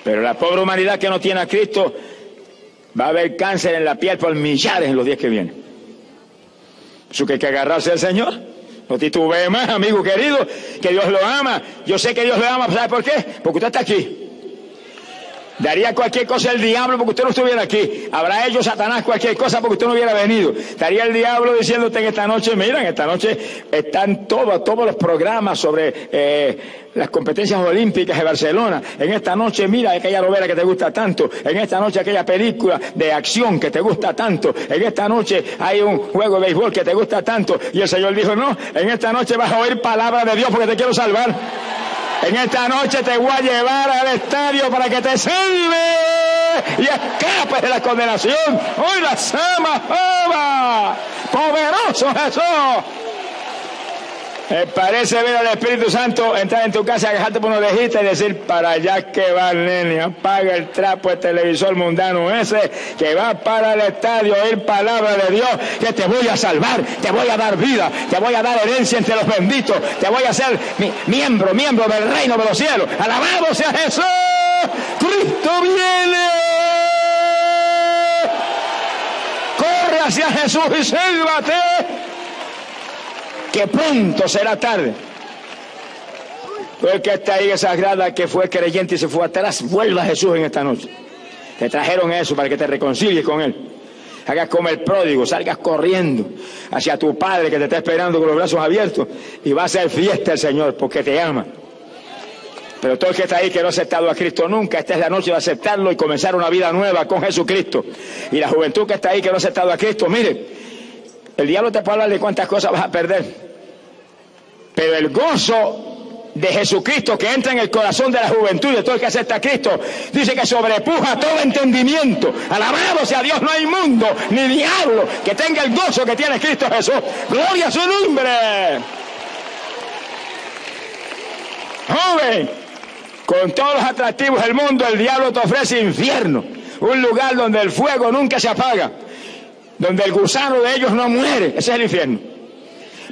Pero la pobre humanidad que no tiene a Cristo va a haber cáncer en la piel por millares en los días que vienen. Eso que hay que agarrarse al Señor. No titubee más, amigo querido, que Dios lo ama. Yo sé que Dios lo ama, ¿sabe por qué? Porque usted está aquí. Daría cualquier cosa el diablo porque usted no estuviera aquí. Habrá hecho Satanás cualquier cosa porque usted no hubiera venido. Estaría el diablo diciéndote en esta noche, mira, en esta noche están todos, todos los programas sobre eh, las competencias olímpicas de Barcelona. En esta noche, mira aquella novela que te gusta tanto. En esta noche aquella película de acción que te gusta tanto. En esta noche hay un juego de béisbol que te gusta tanto. Y el Señor dijo, no, en esta noche vas a oír palabra de Dios porque te quiero salvar. En esta noche te voy a llevar al estadio para que te salve y escapes de la condenación. Hoy la sama, Poderoso Jesús. Me parece ver al Espíritu Santo entrar en tu casa, dejarte por una orejita y decir, para allá que va nene, apaga el trapo, el televisor mundano ese, que va para el estadio oír palabra de Dios, que te voy a salvar, te voy a dar vida, te voy a dar herencia entre los benditos, te voy a hacer miembro, miembro del reino de los cielos. Alabado sea Jesús, Cristo viene. Corre hacia Jesús y sélvate que pronto será tarde. Porque está ahí esa grada que fue creyente y se fue atrás, vuelva a Jesús en esta noche. Te trajeron eso para que te reconcilies con Él. Hagas como el pródigo, salgas corriendo hacia tu Padre que te está esperando con los brazos abiertos y va a hacer fiesta el Señor porque te ama. Pero todo el que está ahí que no ha aceptado a Cristo nunca, esta es la noche de aceptarlo y comenzar una vida nueva con Jesucristo. Y la juventud que está ahí que no ha aceptado a Cristo, mire, el diablo te puede hablar de cuántas cosas vas a perder. Pero el gozo de Jesucristo que entra en el corazón de la juventud de todo el que acepta a Cristo, dice que sobrepuja todo entendimiento. Alabado sea Dios, no hay mundo ni diablo que tenga el gozo que tiene Cristo Jesús. Gloria a su nombre. Joven, con todos los atractivos del mundo, el diablo te ofrece infierno, un lugar donde el fuego nunca se apaga donde el gusano de ellos no muere. Ese es el infierno.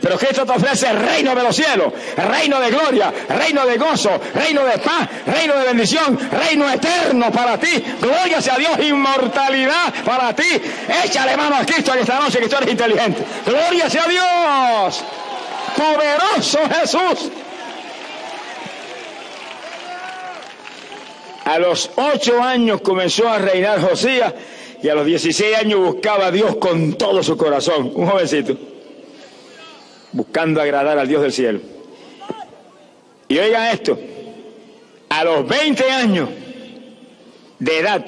Pero Cristo te ofrece reino de los cielos, reino de gloria, reino de gozo, reino de paz, reino de bendición, reino eterno para ti. Gloria sea Dios, inmortalidad para ti. Échale mano a Cristo en esta noche que tú eres inteligente. Gloria sea Dios. Poderoso Jesús. A los ocho años comenzó a reinar Josías y a los 16 años buscaba a Dios con todo su corazón, un jovencito, buscando agradar al Dios del cielo. Y oigan esto, a los 20 años de edad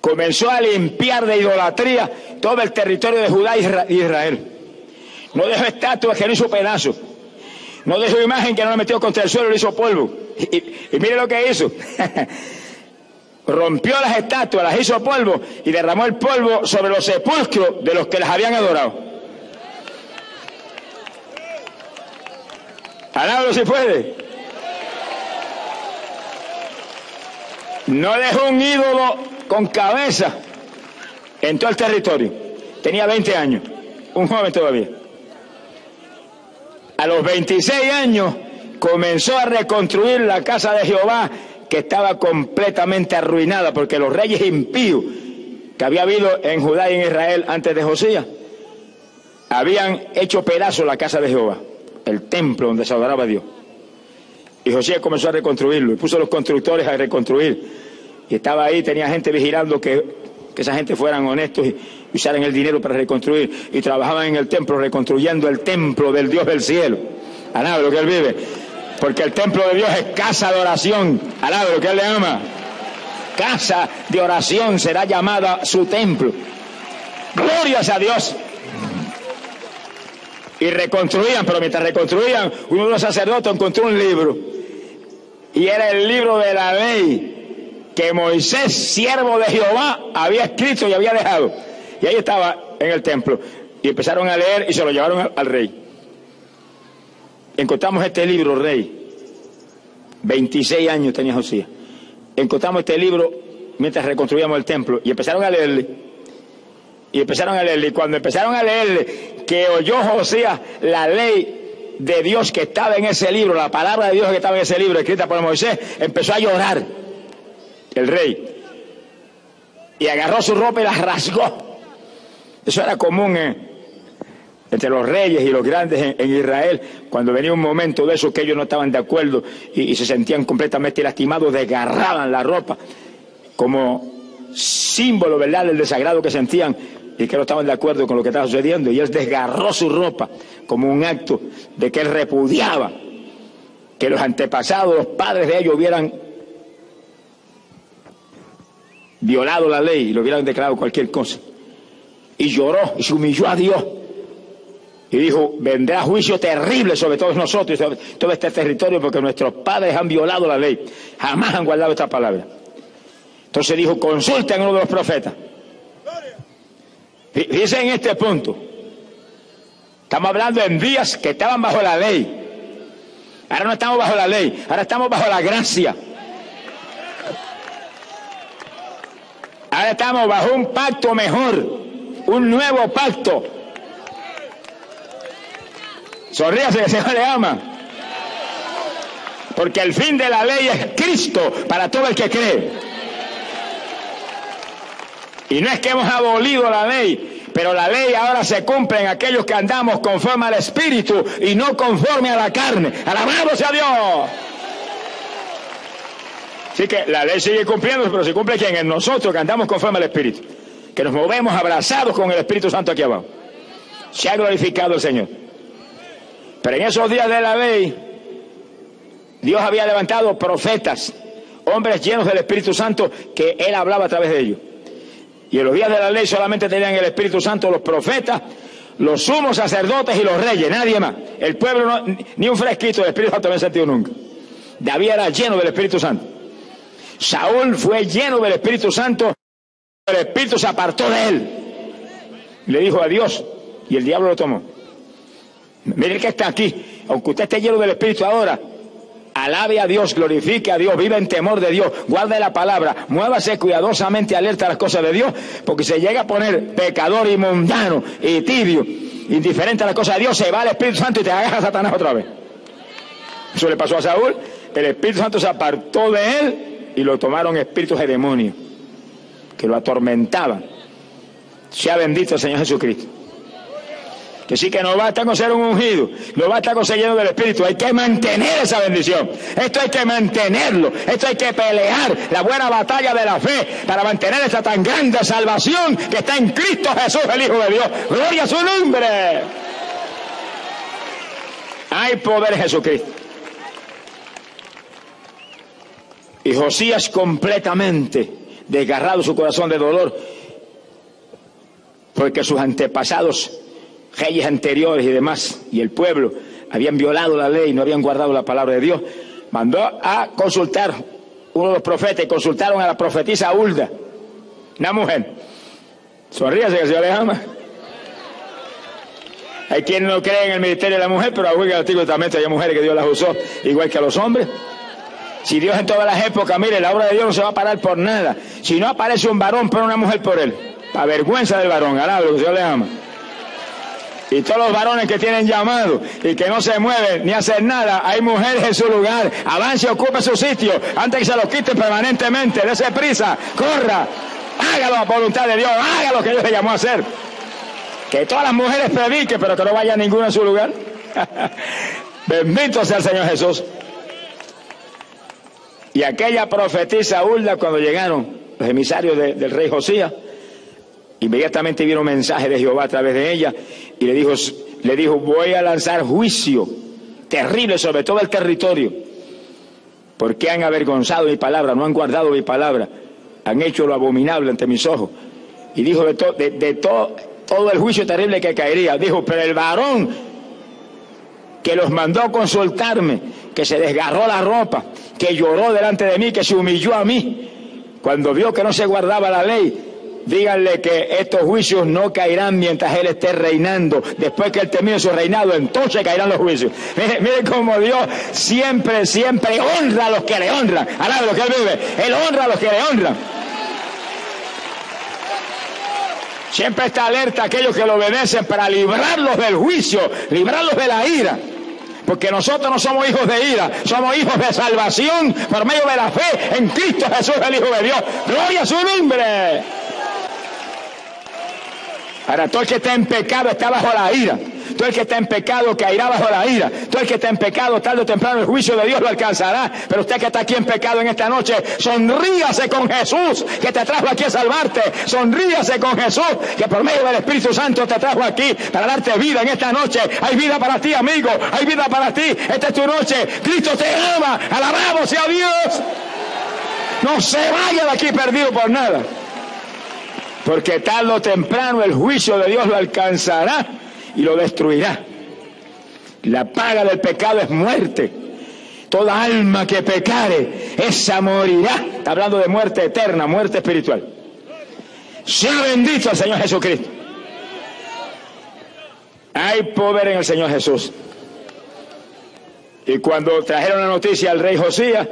comenzó a limpiar de idolatría todo el territorio de Judá y Israel. No dejó estatuas que no hizo pedazos. No dejó imagen que no la metió contra el suelo, le hizo polvo. Y, y mire lo que hizo. rompió las estatuas, las hizo polvo y derramó el polvo sobre los sepulcros de los que las habían adorado. Alábalo si puede. No dejó un ídolo con cabeza en todo el territorio. Tenía 20 años, un joven todavía. A los 26 años comenzó a reconstruir la casa de Jehová que estaba completamente arruinada porque los reyes impíos que había habido en Judá y en Israel antes de Josías habían hecho pedazos la casa de Jehová, el templo donde se adoraba a Dios. Y Josías comenzó a reconstruirlo y puso a los constructores a reconstruir. Y estaba ahí, tenía gente vigilando que, que esa gente fueran honestos y, usaran el dinero para reconstruir. Y trabajaban en el templo reconstruyendo el templo del Dios del cielo. A nada, lo que él vive. Porque el templo de Dios es casa de oración. Alaba lo que Él le ama. Casa de oración será llamada su templo. Glorias a Dios. Y reconstruían, pero mientras reconstruían, uno de los sacerdotes encontró un libro. Y era el libro de la ley que Moisés, siervo de Jehová, había escrito y había dejado. Y ahí estaba en el templo. Y empezaron a leer y se lo llevaron al rey encontramos este libro, Rey. 26 años tenía Josías. Encontramos este libro mientras reconstruíamos el templo y empezaron a leerle. Y empezaron a leerle. Y cuando empezaron a leerle, que oyó Josías la ley de Dios que estaba en ese libro, la palabra de Dios que estaba en ese libro, escrita por Moisés, empezó a llorar el rey. Y agarró su ropa y la rasgó. Eso era común en, entre los reyes y los grandes en, Israel, cuando venía un momento de eso que ellos no estaban de acuerdo y, se sentían completamente lastimados, desgarraban la ropa como símbolo, ¿verdad?, del desagrado que sentían y que no estaban de acuerdo con lo que estaba sucediendo. Y él desgarró su ropa como un acto de que él repudiaba que los antepasados, los padres de ellos hubieran violado la ley y lo hubieran declarado cualquier cosa. Y lloró y se humilló a Dios y dijo, vendrá juicio terrible sobre todos nosotros y sobre todo este territorio porque nuestros padres han violado la ley. Jamás han guardado esta palabra. Entonces dijo, consulten a uno de los profetas. Fíjense en este punto. Estamos hablando en días que estaban bajo la ley. Ahora no estamos bajo la ley, ahora estamos bajo la gracia. Ahora estamos bajo un pacto mejor, un nuevo pacto. Sonríase que el Señor le ama. Porque el fin de la ley es Cristo para todo el que cree. Y no es que hemos abolido la ley, pero la ley ahora se cumple en aquellos que andamos conforme al Espíritu y no conforme a la carne. Alabado sea Dios. Así que la ley sigue cumpliendo, pero se cumple quién? En nosotros que andamos conforme al Espíritu. Que nos movemos abrazados con el Espíritu Santo aquí abajo. Se ha glorificado el Señor. Pero en esos días de la ley, Dios había levantado profetas, hombres llenos del Espíritu Santo, que Él hablaba a través de ellos. Y en los días de la ley solamente tenían el Espíritu Santo los profetas, los sumos sacerdotes y los reyes, nadie más. El pueblo, no, ni un fresquito del Espíritu Santo había sentido nunca. David era lleno del Espíritu Santo. Saúl fue lleno del Espíritu Santo, el Espíritu se apartó de él. Le dijo a Dios y el diablo lo tomó. Mire que está aquí, aunque usted esté lleno del Espíritu ahora, alabe a Dios, glorifique a Dios, viva en temor de Dios, guarde la palabra, muévase cuidadosamente alerta a las cosas de Dios, porque se llega a poner pecador y mundano y tibio, indiferente a las cosas de Dios, se va al Espíritu Santo y te agarra a Satanás otra vez. Eso le pasó a Saúl, el Espíritu Santo se apartó de él y lo tomaron espíritus de demonios que lo atormentaban. Sea bendito el Señor Jesucristo. Que sí que no basta con ser un ungido, no basta con ser lleno del Espíritu, hay que mantener esa bendición. Esto hay que mantenerlo, esto hay que pelear la buena batalla de la fe para mantener esta tan grande salvación que está en Cristo Jesús, el Hijo de Dios. Gloria a su nombre. Hay poder en Jesucristo. Y Josías completamente desgarrado su corazón de dolor, porque sus antepasados reyes anteriores y demás, y el pueblo habían violado la ley, no habían guardado la palabra de Dios, mandó a consultar uno de los profetas y consultaron a la profetisa Hulda, una mujer. Sonríase que el Señor le ama. Hay quienes no creen en el ministerio de la mujer, pero aún en el Antiguo Testamento hay mujeres que Dios las usó, igual que a los hombres. Si Dios en todas las épocas, mire, la obra de Dios no se va a parar por nada. Si no aparece un varón, pero una mujer por él. La vergüenza del varón, alaba lo que Dios le ama. Y todos los varones que tienen llamado y que no se mueven ni hacen nada, hay mujeres en su lugar. Avance ocupe su sitio antes que se lo quiten permanentemente. Dese prisa, corra, hágalo a voluntad de Dios, haga lo que Dios le llamó a hacer. Que todas las mujeres prediquen, pero que no vaya ninguna en su lugar. Bendito sea el Señor Jesús. Y aquella profetisa Hulda, cuando llegaron los emisarios de, del rey Josías, inmediatamente vieron un mensaje de Jehová a través de ella y le dijo, le dijo, voy a lanzar juicio terrible sobre todo el territorio, porque han avergonzado mi palabra, no han guardado mi palabra, han hecho lo abominable ante mis ojos. Y dijo de, to, todo el juicio terrible que caería, dijo, pero el varón que los mandó a consultarme, que se desgarró la ropa, que lloró delante de mí, que se humilló a mí, cuando vio que no se guardaba la ley, díganle que estos juicios no caerán mientras él esté reinando. Después que él termine su reinado, entonces caerán los juicios. Miren mire cómo Dios siempre, siempre honra a los que le honran. Alabe lo que él vive. Él honra a los que le honran. Siempre está alerta a aquellos que lo obedecen para librarlos del juicio, librarlos de la ira. Porque nosotros no somos hijos de ira, somos hijos de salvación por medio de la fe en Cristo Jesús, el Hijo de Dios. Gloria a su nombre. Ahora, todo el que está en pecado está bajo la ira. Todo el que está en pecado caerá bajo la ira. Todo el que está en pecado, tarde o temprano, el juicio de Dios lo alcanzará. Pero usted que está aquí en pecado en esta noche, sonríase con Jesús, que te trajo aquí a salvarte. Sonríase con Jesús, que por medio del Espíritu Santo te trajo aquí para darte vida en esta noche. Hay vida para ti, amigo. Hay vida para ti. Esta es tu noche. Cristo te ama. Alabado sea Dios. No se vaya de aquí perdido por nada. Porque tarde o temprano el juicio de Dios lo alcanzará y lo destruirá. La paga del pecado es muerte. Toda alma que pecare, esa morirá. Está hablando de muerte eterna, muerte espiritual. Sea bendito el Señor Jesucristo. Hay poder en el Señor Jesús. Y cuando trajeron la noticia al rey Josías,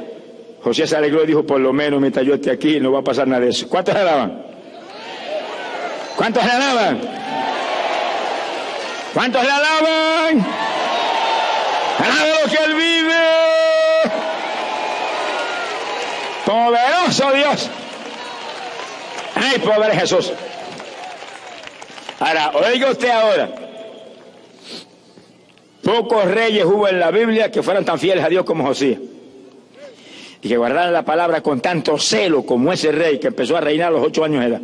Josías se alegró y dijo, por lo menos mientras yo esté aquí no va a pasar nada de eso. ¿Cuántos alaban? ¿Cuántos le alaban? ¿Cuántos le alaban? Alaben lo que Él vive. Poderoso Dios. Hay poder en Jesús. Ahora, oiga usted ahora. Pocos reyes hubo en la Biblia que fueran tan fieles a Dios como Josías. Y que guardaran la palabra con tanto celo como ese rey que empezó a reinar a los ocho años de edad.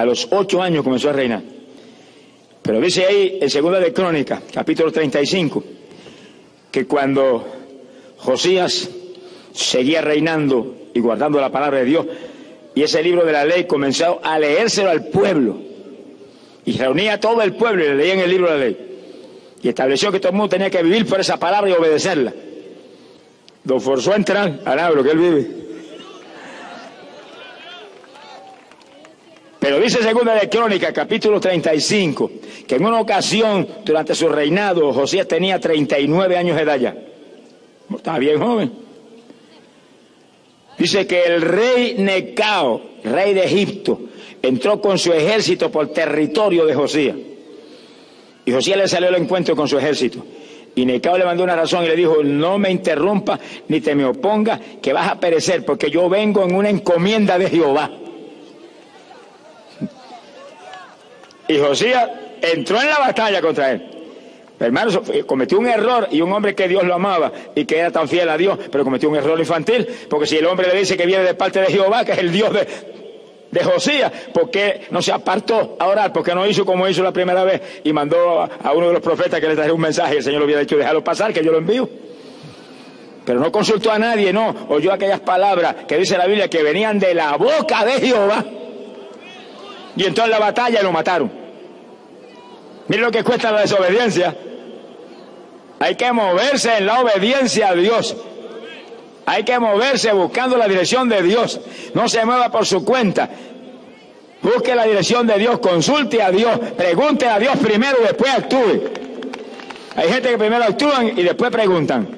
A los ocho años comenzó a reinar. Pero dice ahí en Segunda de Crónica, capítulo 35, que cuando Josías seguía reinando y guardando la palabra de Dios, y ese libro de la ley comenzó a leérselo al pueblo, y reunía a todo el pueblo y le leían el libro de la ley, y estableció que todo el mundo tenía que vivir por esa palabra y obedecerla. Lo forzó a entrar al lo que él vive. Pero dice segunda de Crónica, capítulo 35, que en una ocasión, durante su reinado, Josías tenía 39 años de edad ya. Estaba bien joven. Dice que el rey Necao, rey de Egipto, entró con su ejército por territorio de Josías. Y Josías le salió al encuentro con su ejército. Y Necao le mandó una razón y le dijo, no me interrumpa ni te me oponga, que vas a perecer, porque yo vengo en una encomienda de Jehová. Y Josías entró en la batalla contra él. Hermano, cometió un error y un hombre que Dios lo amaba y que era tan fiel a Dios, pero cometió un error infantil, porque si el hombre le dice que viene de parte de Jehová, que es el Dios de, de Josías, ¿por qué no se apartó a orar? ¿Por qué no hizo como hizo la primera vez y mandó a uno de los profetas que le trajera un mensaje? El Señor le había dicho, déjalo pasar, que yo lo envío. Pero no consultó a nadie, no, oyó aquellas palabras que dice la Biblia que venían de la boca de Jehová. Y entró en la batalla y lo mataron. Mire lo que cuesta la desobediencia. Hay que moverse en la obediencia a Dios. Hay que moverse buscando la dirección de Dios. No se mueva por su cuenta. Busque la dirección de Dios, consulte a Dios, pregunte a Dios primero y después actúe. Hay gente que primero actúan y después preguntan.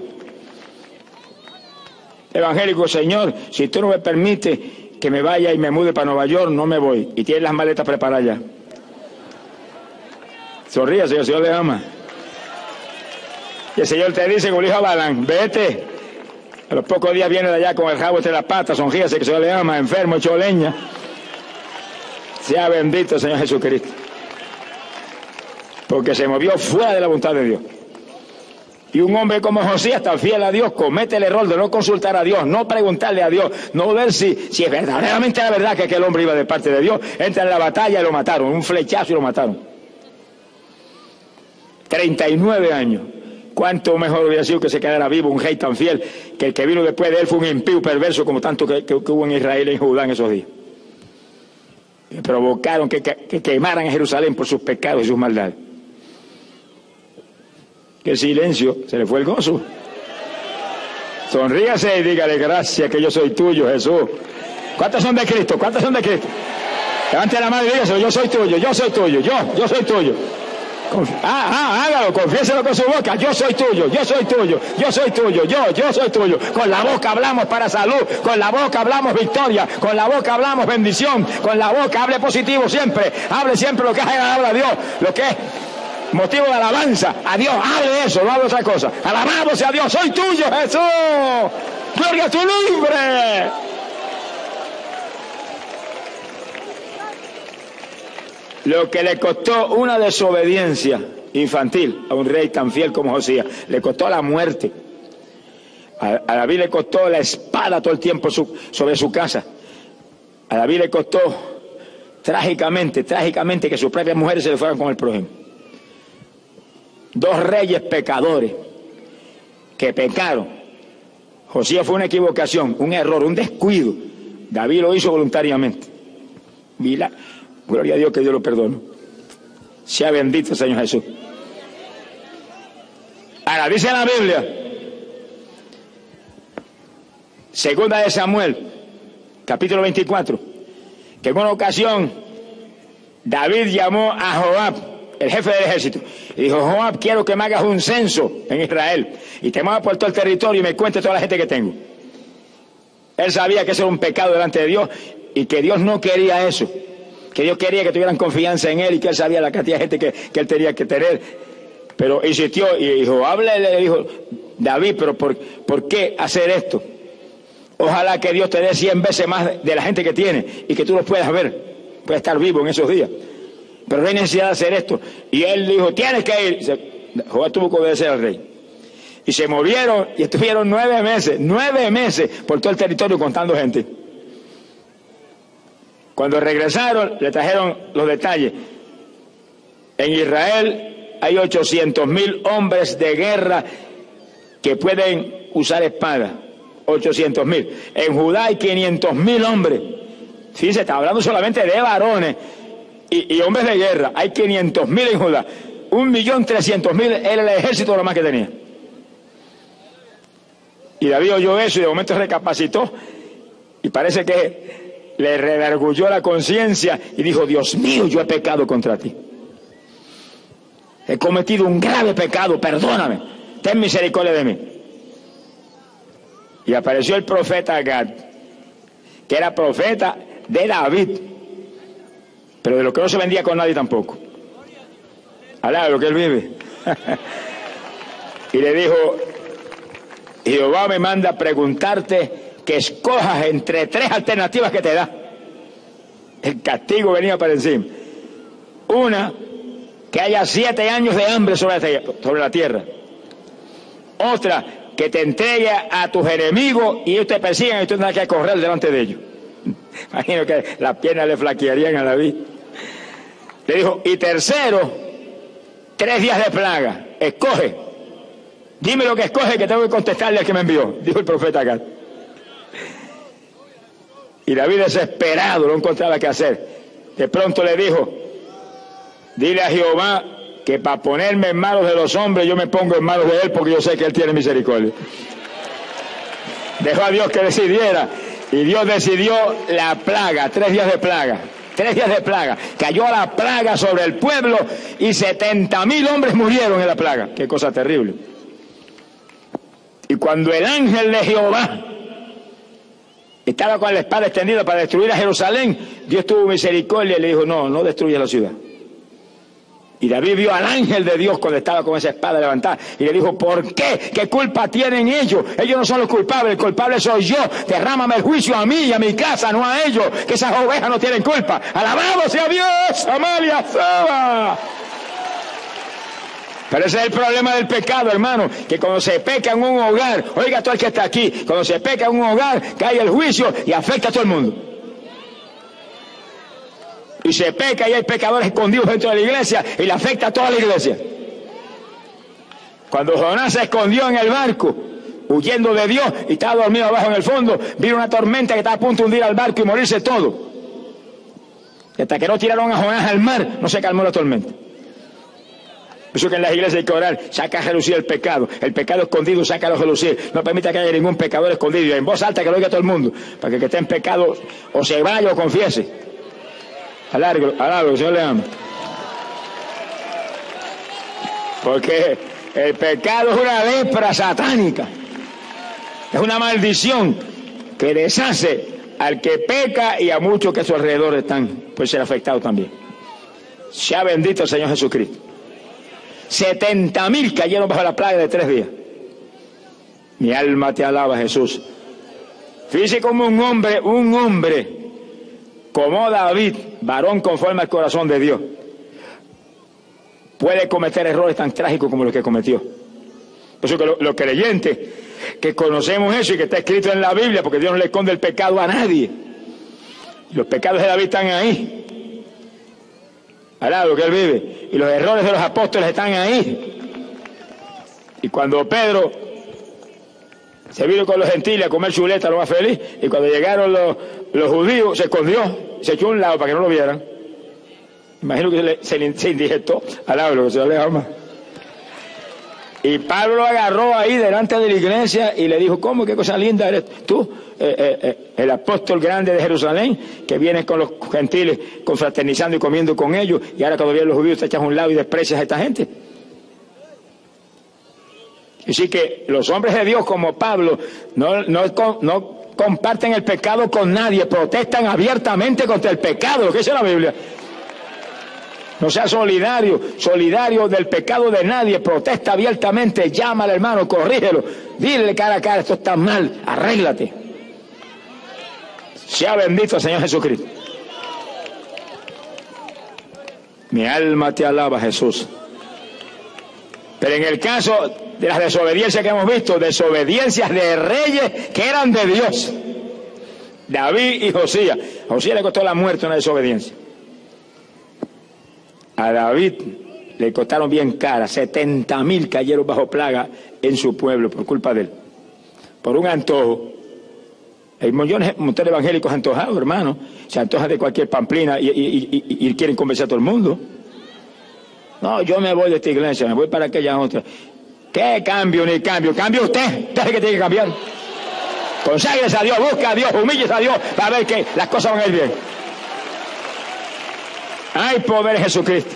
Evangélico, Señor, si tú no me permites que me vaya y me mude para Nueva York, no me voy. Y tiene las maletas preparadas ya. Sonríe, Señor, el Señor le ama. Y el Señor te dice, como dijo a Balán, vete. A los pocos días viene de allá con el jabo entre las patas, sonríase que el Señor le ama, enfermo, hecho leña. Sea bendito Señor Jesucristo. Porque se movió fuera de la voluntad de Dios. Y un hombre como José, tan fiel a Dios, comete el error de no consultar a Dios, no preguntarle a Dios, no ver si, si es verdaderamente la verdad que aquel hombre iba de parte de Dios. Entra en la batalla y lo mataron, un flechazo y lo mataron. 39 años. ¿Cuánto mejor hubiera sido que se quedara vivo un rey tan fiel que el que vino después de él fue un impío perverso como tanto que, hubo en Israel y en Judá en esos días? Que provocaron que, que quemaran Jerusalén por sus pecados y sus maldades. Que silencio, se le fue el gozo. Sonríase y dígale gracias que yo soy tuyo, Jesús. ¿Cuántos son de Cristo? ¿Cuántos son de Cristo? Levante la mano y dígase, yo soy tuyo, yo soy tuyo, yo, yo soy tuyo. Ah, ah, hágalo, confiéselo con su boca. Yo soy tuyo, yo soy tuyo, yo soy tuyo, yo, yo soy tuyo. Con la boca hablamos para salud, con la boca hablamos victoria, con la boca hablamos bendición, con la boca hable positivo siempre, hable siempre lo que es agradable a Dios, lo que es motivo de alabanza a Dios, hable eso, no hable otra cosa. Alabamos a Dios, soy tuyo, Jesús. Gloria a tu nombre. Lo que le costó una desobediencia infantil a un rey tan fiel como Josías, le costó la muerte. A, David le costó la espada todo el tiempo sobre su casa. A David le costó trágicamente, trágicamente que sus propias mujeres se le fueran con el prójimo. Dos reyes pecadores que pecaron. Josías fue una equivocación, un error, un descuido. David lo hizo voluntariamente. Gloria a Dios que Dios lo perdone. Sea bendito Señor Jesús. Ahora dice la Biblia, segunda de Samuel, capítulo 24, que en una ocasión David llamó a Joab, el jefe del ejército. Y dijo, Joab, quiero que me hagas un censo en Israel y te muevas por todo el territorio y me cuentes toda la gente que tengo. Él sabía que eso era un pecado delante de Dios y que Dios no quería eso. Que Dios quería que tuvieran confianza en él y que él sabía la cantidad de gente que, él tenía que tener. Pero insistió y dijo, le dijo, David, pero por, ¿por qué hacer esto? Ojalá que Dios te dé cien veces más de la gente que tiene y que tú los puedas ver, puedas estar vivo en esos días. Pero no hay necesidad de hacer esto. Y él dijo, tienes que ir. Joab tuvo que obedecer al rey. Y se movieron y estuvieron nueve meses, nueve meses por todo el territorio contando gente. Cuando regresaron, le trajeron los detalles. En Israel hay 800 mil hombres de guerra que pueden usar espada. 800 mil. En Judá hay 500 mil hombres. Sí, se está hablando solamente de varones y, hombres de guerra. Hay 500 mil en Judá. Un millón trescientos mil era el ejército lo más que tenía. Y David oyó eso y de momento recapacitó y parece que le redargulló la conciencia y dijo, Dios mío, yo he pecado contra ti. He cometido un grave pecado, perdóname, ten misericordia de mí. Y apareció el profeta Gad, que era profeta de David, pero de lo que no se vendía con nadie tampoco. Alá, lo que él vive. y le dijo, Jehová me manda a preguntarte que escojas entre tres alternativas que te da. El castigo venía para encima. Una, que haya siete años de hambre sobre la, tierra. Otra, que te entregue a tus enemigos y ellos te persigan y tú tendrás que correr delante de ellos. Imagino que las piernas le flaquearían a David. Le dijo, y tercero, tres días de plaga. Escoge. Dime lo que escoge que tengo que contestarle al que me envió, dijo el profeta acá. Y David desesperado no encontraba qué hacer. De pronto le dijo, dile a Jehová que para ponerme en manos de los hombres yo me pongo en manos de Él porque yo sé que Él tiene misericordia. Dejó a Dios que decidiera y Dios decidió la plaga, tres días de plaga, tres días de plaga. Cayó la plaga sobre el pueblo y setenta mil hombres murieron en la plaga. Qué cosa terrible. Y cuando el ángel de Jehová estaba con la espada extendida para destruir a Jerusalén, Dios tuvo misericordia y le dijo, no, no destruya la ciudad. Y David vio al ángel de Dios cuando estaba con esa espada levantada y le dijo, ¿por qué? ¿Qué culpa tienen ellos? Ellos no son los culpables, el culpable soy yo. Derrámame el juicio a mí y a mi casa, no a ellos, que esas ovejas no tienen culpa. Alabado sea Dios, Amalia Saba. Pero ese es el problema del pecado, hermano, que cuando se peca en un hogar, oiga todo el que está aquí, cuando se peca en un hogar, cae el juicio y afecta a todo el mundo y se peca y hay pecadores escondidos dentro de la iglesia y le afecta a toda la iglesia. Cuando Jonás se escondió en el barco, huyendo de Dios y estaba dormido abajo en el fondo, vino una tormenta que estaba a punto de hundir al barco y morirse todo. Hasta que no tiraron a Jonás al mar, no se calmó la tormenta. Por eso que en las iglesias hay que orar, saca a relucir el pecado. El pecado escondido, saca a relucir. No permita que haya ningún pecador escondido. Y en voz alta que lo oiga todo el mundo. Para que el que esté en pecado o se vaya o confiese. Alargo, alargo, Señor le ama. Porque el pecado es una lepra satánica. Es una maldición que deshace al que peca y a muchos que a su alrededor están, pues ser afectados también. Sea bendito el Señor Jesucristo. 70 mil cayeron bajo la plaga de tres días. Mi alma te alaba, Jesús. Fíjese como un hombre, un hombre como David, varón conforme al corazón de Dios, puede cometer errores tan trágicos como los que cometió. Por eso que los creyentes que conocemos eso y que está escrito en la Biblia, porque Dios no le esconde el pecado a nadie. Los pecados de David están ahí. Al lado que él vive. Y los errores de los apóstoles están ahí. Y cuando Pedro se vino con los gentiles a comer chuleta, lo más feliz, y cuando llegaron los, los judíos, se escondió, se echó a un lado para que no lo vieran. Imagino que se, le, se, indigestó al hablo, que se le ama. Y Pablo lo agarró ahí delante de la iglesia y le dijo, ¿cómo? ¿Qué cosa linda eres tú? Eh, eh, eh, el apóstol grande de Jerusalén, que viene con los gentiles confraternizando y comiendo con ellos, y ahora vienen los judíos te echas a un lado y desprecias a esta gente. Así que los hombres de Dios como Pablo no, no, no comparten el pecado con nadie, protestan abiertamente contra el pecado, lo que dice la Biblia. No sea solidario, solidario del pecado de nadie, protesta abiertamente, llama al hermano, corrígelo, dile cara a cara, esto está mal, arréglate. Sea bendito el Señor Jesucristo. Mi alma te alaba, Jesús. Pero en el caso de las desobediencias que hemos visto, desobediencias de reyes que eran de Dios. David y Josías. A Josías le costó la muerte una desobediencia. A David le costaron bien cara, 70 mil cayeron bajo plaga en su pueblo por culpa de él. Por un antojo. Hay millones, de evangélicos antojados, hermano. Se antojan de cualquier pamplina y, quieren convencer a todo el mundo. No, yo me voy de esta iglesia, me voy para aquella otra. ¿Qué cambio ni cambio? Cambio usted. Usted es que tiene que cambiar. Conságrese a Dios, busca a Dios, humíllese a Dios para ver que las cosas van a ir bien. Hay poder Jesucristo.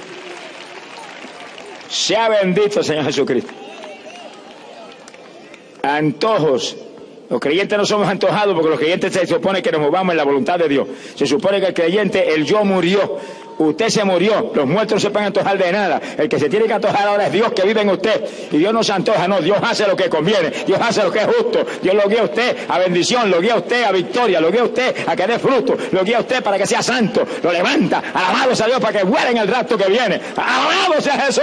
Sea bendito Señor Jesucristo. Antojos. Los creyentes no somos antojados porque los creyentes se supone que nos movamos en la voluntad de Dios. Se supone que el creyente, el yo murió. Usted se murió, los muertos no se pueden antojar de nada. El que se tiene que antojar ahora es Dios que vive en usted. Y Dios no se antoja, no, Dios hace lo que conviene, Dios hace lo que es justo. Dios lo guía a usted a bendición, lo guía a usted a victoria, lo guía a usted a que dé fruto, lo guía a usted para que sea santo, lo levanta, alabado sea Dios para que muera en el rato que viene. Alabado sea Jesús.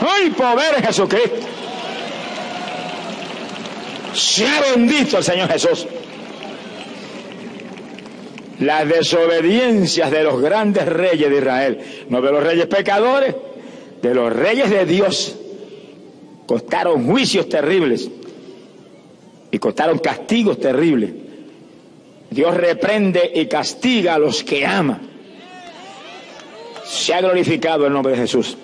¡Ay, poder Jesucristo! Sea bendito el Señor Jesús las desobediencias de los grandes reyes de Israel, no de los reyes pecadores, de los reyes de Dios, costaron juicios terribles y costaron castigos terribles. Dios reprende y castiga a los que ama. Se ha glorificado el nombre de Jesús.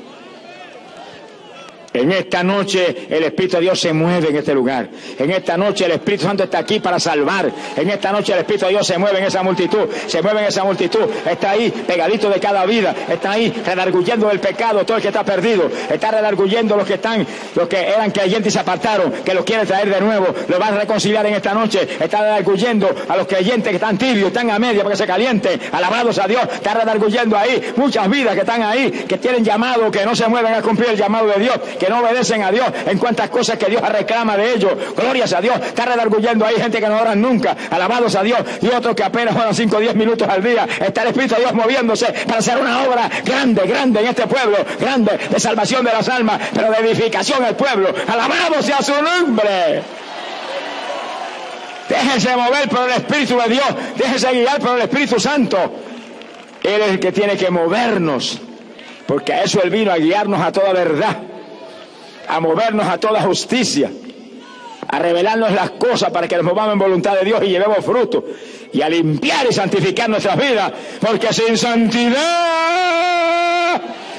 En esta noche el Espíritu de Dios se mueve en este lugar. En esta noche el Espíritu Santo está aquí para salvar. En esta noche el Espíritu de Dios se mueve en esa multitud. Se mueve en esa multitud. Está ahí pegadito de cada vida. Está ahí redarguyendo del pecado todo el que está perdido. Está redarguyendo los que están, los que eran creyentes y se apartaron, que los quiere traer de nuevo. Los va a reconciliar en esta noche. Está redarguyendo a los creyentes que están tibios, están a media para que se calienten. Alabados a Dios. Está redarguyendo ahí muchas vidas que están ahí, que tienen llamado, que no se mueven a cumplir el llamado de Dios que no obedecen a Dios en cuantas cosas que Dios reclama de ellos. Glorias a Dios. Está redarguyendo ahí gente que no oran nunca. Alabados a Dios. Y otros que apenas oran 5 o 10 minutos al día. Está el Espíritu de Dios moviéndose para hacer una obra grande, grande en este pueblo. Grande de salvación de las almas, pero de edificación al pueblo. Alabado sea su nombre. Déjense mover por el Espíritu de Dios. Déjense guiar por el Espíritu Santo. Él es el que tiene que movernos. Porque a eso Él vino a guiarnos a toda verdad a movernos a toda justicia, a revelarnos las cosas para que nos movamos en voluntad de Dios y llevemos fruto, y a limpiar y santificar nuestras vidas, porque sin santidad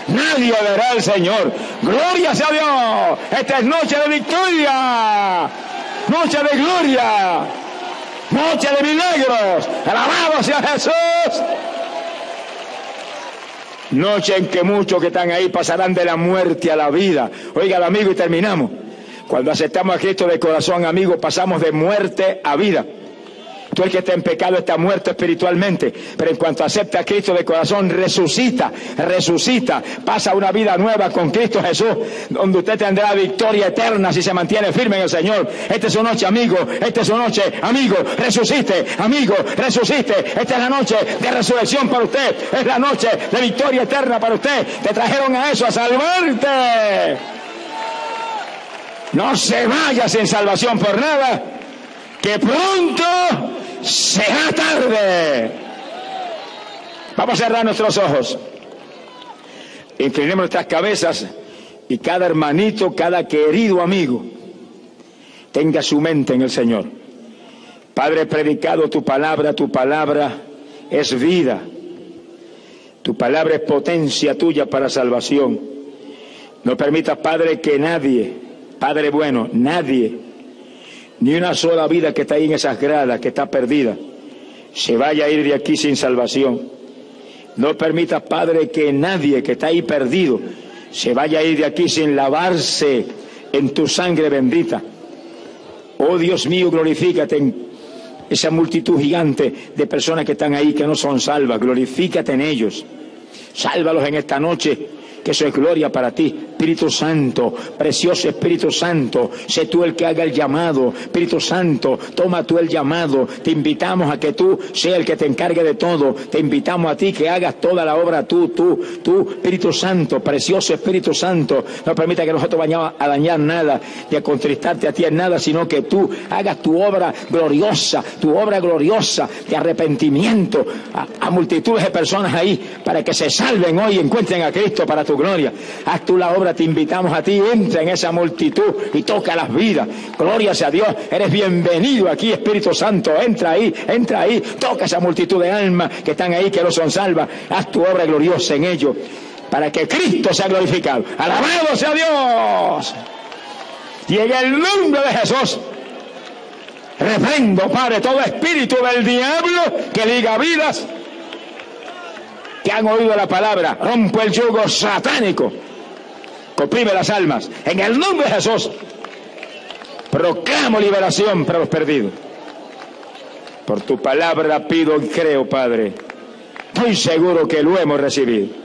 nadie verá al Señor. Gloria sea Dios. Esta es noche de victoria, noche de gloria, noche de milagros. Alabado sea Jesús. Noche en que muchos que están ahí pasarán de la muerte a la vida. Oiga, amigo, y terminamos. Cuando aceptamos a Cristo de corazón, amigo, pasamos de muerte a vida. Tú el que está en pecado está muerto espiritualmente, pero en cuanto acepta a Cristo de corazón, resucita, resucita, pasa una vida nueva con Cristo Jesús, donde usted tendrá victoria eterna si se mantiene firme en el Señor. Esta es su noche, amigo, esta es su noche, amigo, resucite, amigo, resucite. Esta es la noche de resurrección para usted, es la noche de victoria eterna para usted. Te trajeron a eso, a salvarte. No se vaya sin salvación por nada, que pronto será tarde. Vamos a cerrar nuestros ojos. Inclinemos nuestras cabezas y cada hermanito, cada querido amigo tenga su mente en el Señor. Padre, predicado tu palabra, tu palabra es vida. Tu palabra es potencia tuya para salvación. No permitas, Padre, que nadie, Padre bueno, nadie, ni una sola vida que está ahí en esas gradas, que está perdida, se vaya a ir de aquí sin salvación. No permitas, Padre, que nadie que está ahí perdido se vaya a ir de aquí sin lavarse en tu sangre bendita. Oh Dios mío, glorifícate en esa multitud gigante de personas que están ahí que no son salvas. Glorifícate en ellos. Sálvalos en esta noche que eso es gloria para ti. Espíritu Santo, precioso Espíritu Santo, sé tú el que haga el llamado. Espíritu Santo, toma tú el llamado. Te invitamos a que tú sea el que te encargue de todo. Te invitamos a ti que hagas toda la obra tú, tú, tú, Espíritu Santo, precioso Espíritu Santo. No permita que nosotros vayamos a dañar nada ni a contristarte a ti en nada, sino que tú hagas tu obra gloriosa, tu obra gloriosa de arrepentimiento a, a multitudes de personas ahí para que se salven hoy y encuentren a Cristo para tu gloria. Haz tú la obra, te invitamos a ti, entra en esa multitud y toca las vidas. Gloria sea Dios, eres bienvenido aquí, Espíritu Santo, entra ahí, entra ahí, toca esa multitud de almas que están ahí, que no son salvas. Haz tu obra gloriosa en ellos, para que Cristo sea glorificado. Alabado sea Dios. Y en el nombre de Jesús, reprendo, Padre, todo espíritu del diablo que liga vidas que han oído la palabra, rompo el yugo satánico, comprime las almas. En el nombre de Jesús, proclamo liberación para los perdidos. Por tu palabra pido y creo, Padre. Estoy seguro que lo hemos recibido.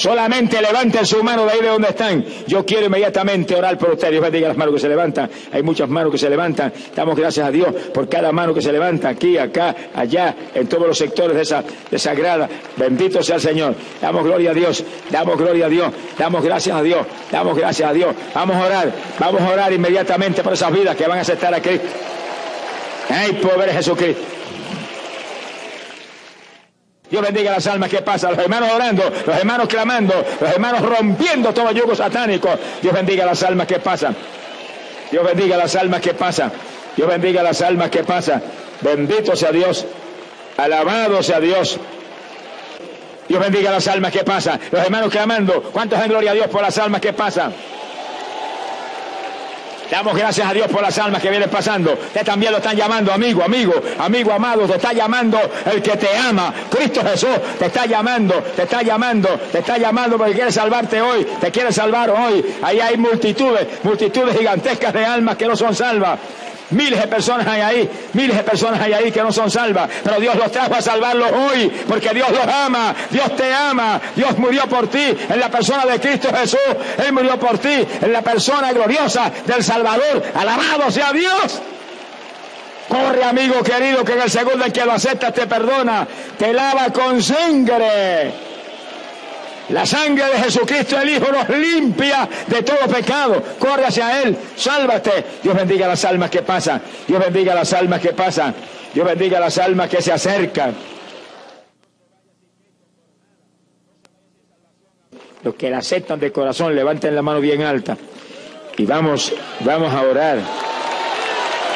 Solamente levanten su mano de ahí de donde están. Yo quiero inmediatamente orar por ustedes. Dios bendiga las manos que se levantan. Hay muchas manos que se levantan. Damos gracias a Dios por cada mano que se levanta aquí, acá, allá, en todos los sectores de esa, de grada. Bendito sea el Señor. Damos gloria a Dios. Damos gloria a Dios. Damos gracias a Dios. Damos gracias a Dios. Vamos a orar. Vamos a orar inmediatamente por esas vidas que van a aceptar a Cristo. ¡Ay, pobre Jesucristo! Dios bendiga las almas que pasan, los hermanos orando, los hermanos clamando, los hermanos rompiendo todo yugo satánico. Dios bendiga las almas que pasan. Dios bendiga las almas que pasan. Dios bendiga las almas que pasan. Bendito sea Dios. Alabado sea Dios. Dios bendiga las almas que pasan. Los hermanos clamando. ¿Cuántos en gloria a Dios por las almas que pasan? Damos gracias a Dios por las almas que vienen pasando. Usted también lo están llamando, amigo, amigo, amigo amado. Te está llamando el que te ama. Cristo Jesús te está llamando, te está llamando, te está llamando porque quiere salvarte hoy. Te quiere salvar hoy. Ahí hay multitudes, multitudes gigantescas de almas que no son salvas. Miles de personas hay ahí, miles de personas hay ahí que no son salvas, pero Dios los trajo a salvarlos hoy, porque Dios los ama, Dios te ama, Dios murió por ti en la persona de Cristo Jesús, Él murió por ti en la persona gloriosa del Salvador, alabado sea Dios. Corre amigo querido que en el segundo en que lo aceptas te perdona, te lava con sangre. La sangre de Jesucristo el Hijo nos limpia de todo pecado. Corre hacia Él, sálvate. Dios bendiga las almas que pasan. Dios bendiga las almas que pasan. Dios bendiga las almas que se acercan. Los que la aceptan de corazón, levanten la mano bien alta. Y vamos, vamos a orar.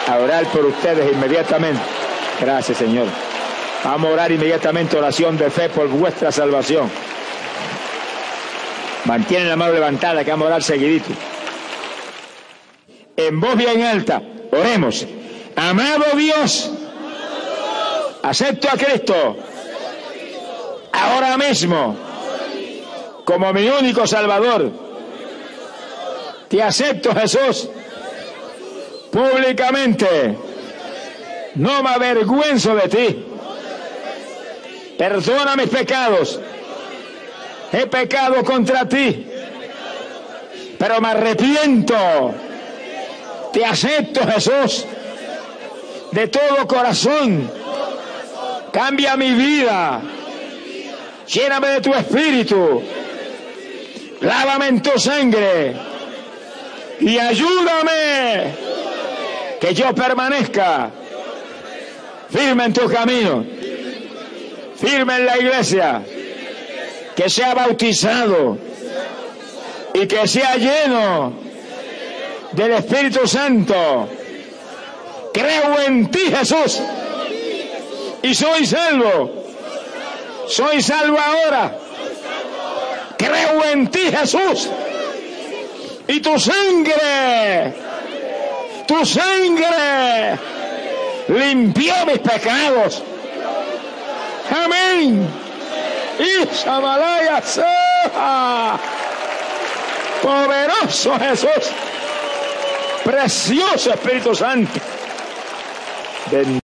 A orar por ustedes inmediatamente. Gracias, Señor. Vamos a orar inmediatamente oración de fe por vuestra salvación. Mantienen la mano levantada, que vamos a orar seguidito. En voz bien alta, oremos. Amado Dios, acepto a Cristo ahora mismo como mi único Salvador. Te acepto, Jesús, públicamente. No me avergüenzo de ti. Perdona mis pecados he pecado contra ti, pero me arrepiento. Te acepto, Jesús, de todo corazón. Cambia mi vida. Lléname de tu espíritu. Lávame en tu sangre. Y ayúdame que yo permanezca firme en tu camino. Firme en la iglesia que sea bautizado y que sea lleno del Espíritu Santo. Creo en ti, Jesús, y soy salvo. Soy salvo ahora. Creo en ti, Jesús, Y tu sangre, tu sangre limpió mis pecados. Amén. Y Shamalaya Poderoso Jesús. Precioso Espíritu Santo.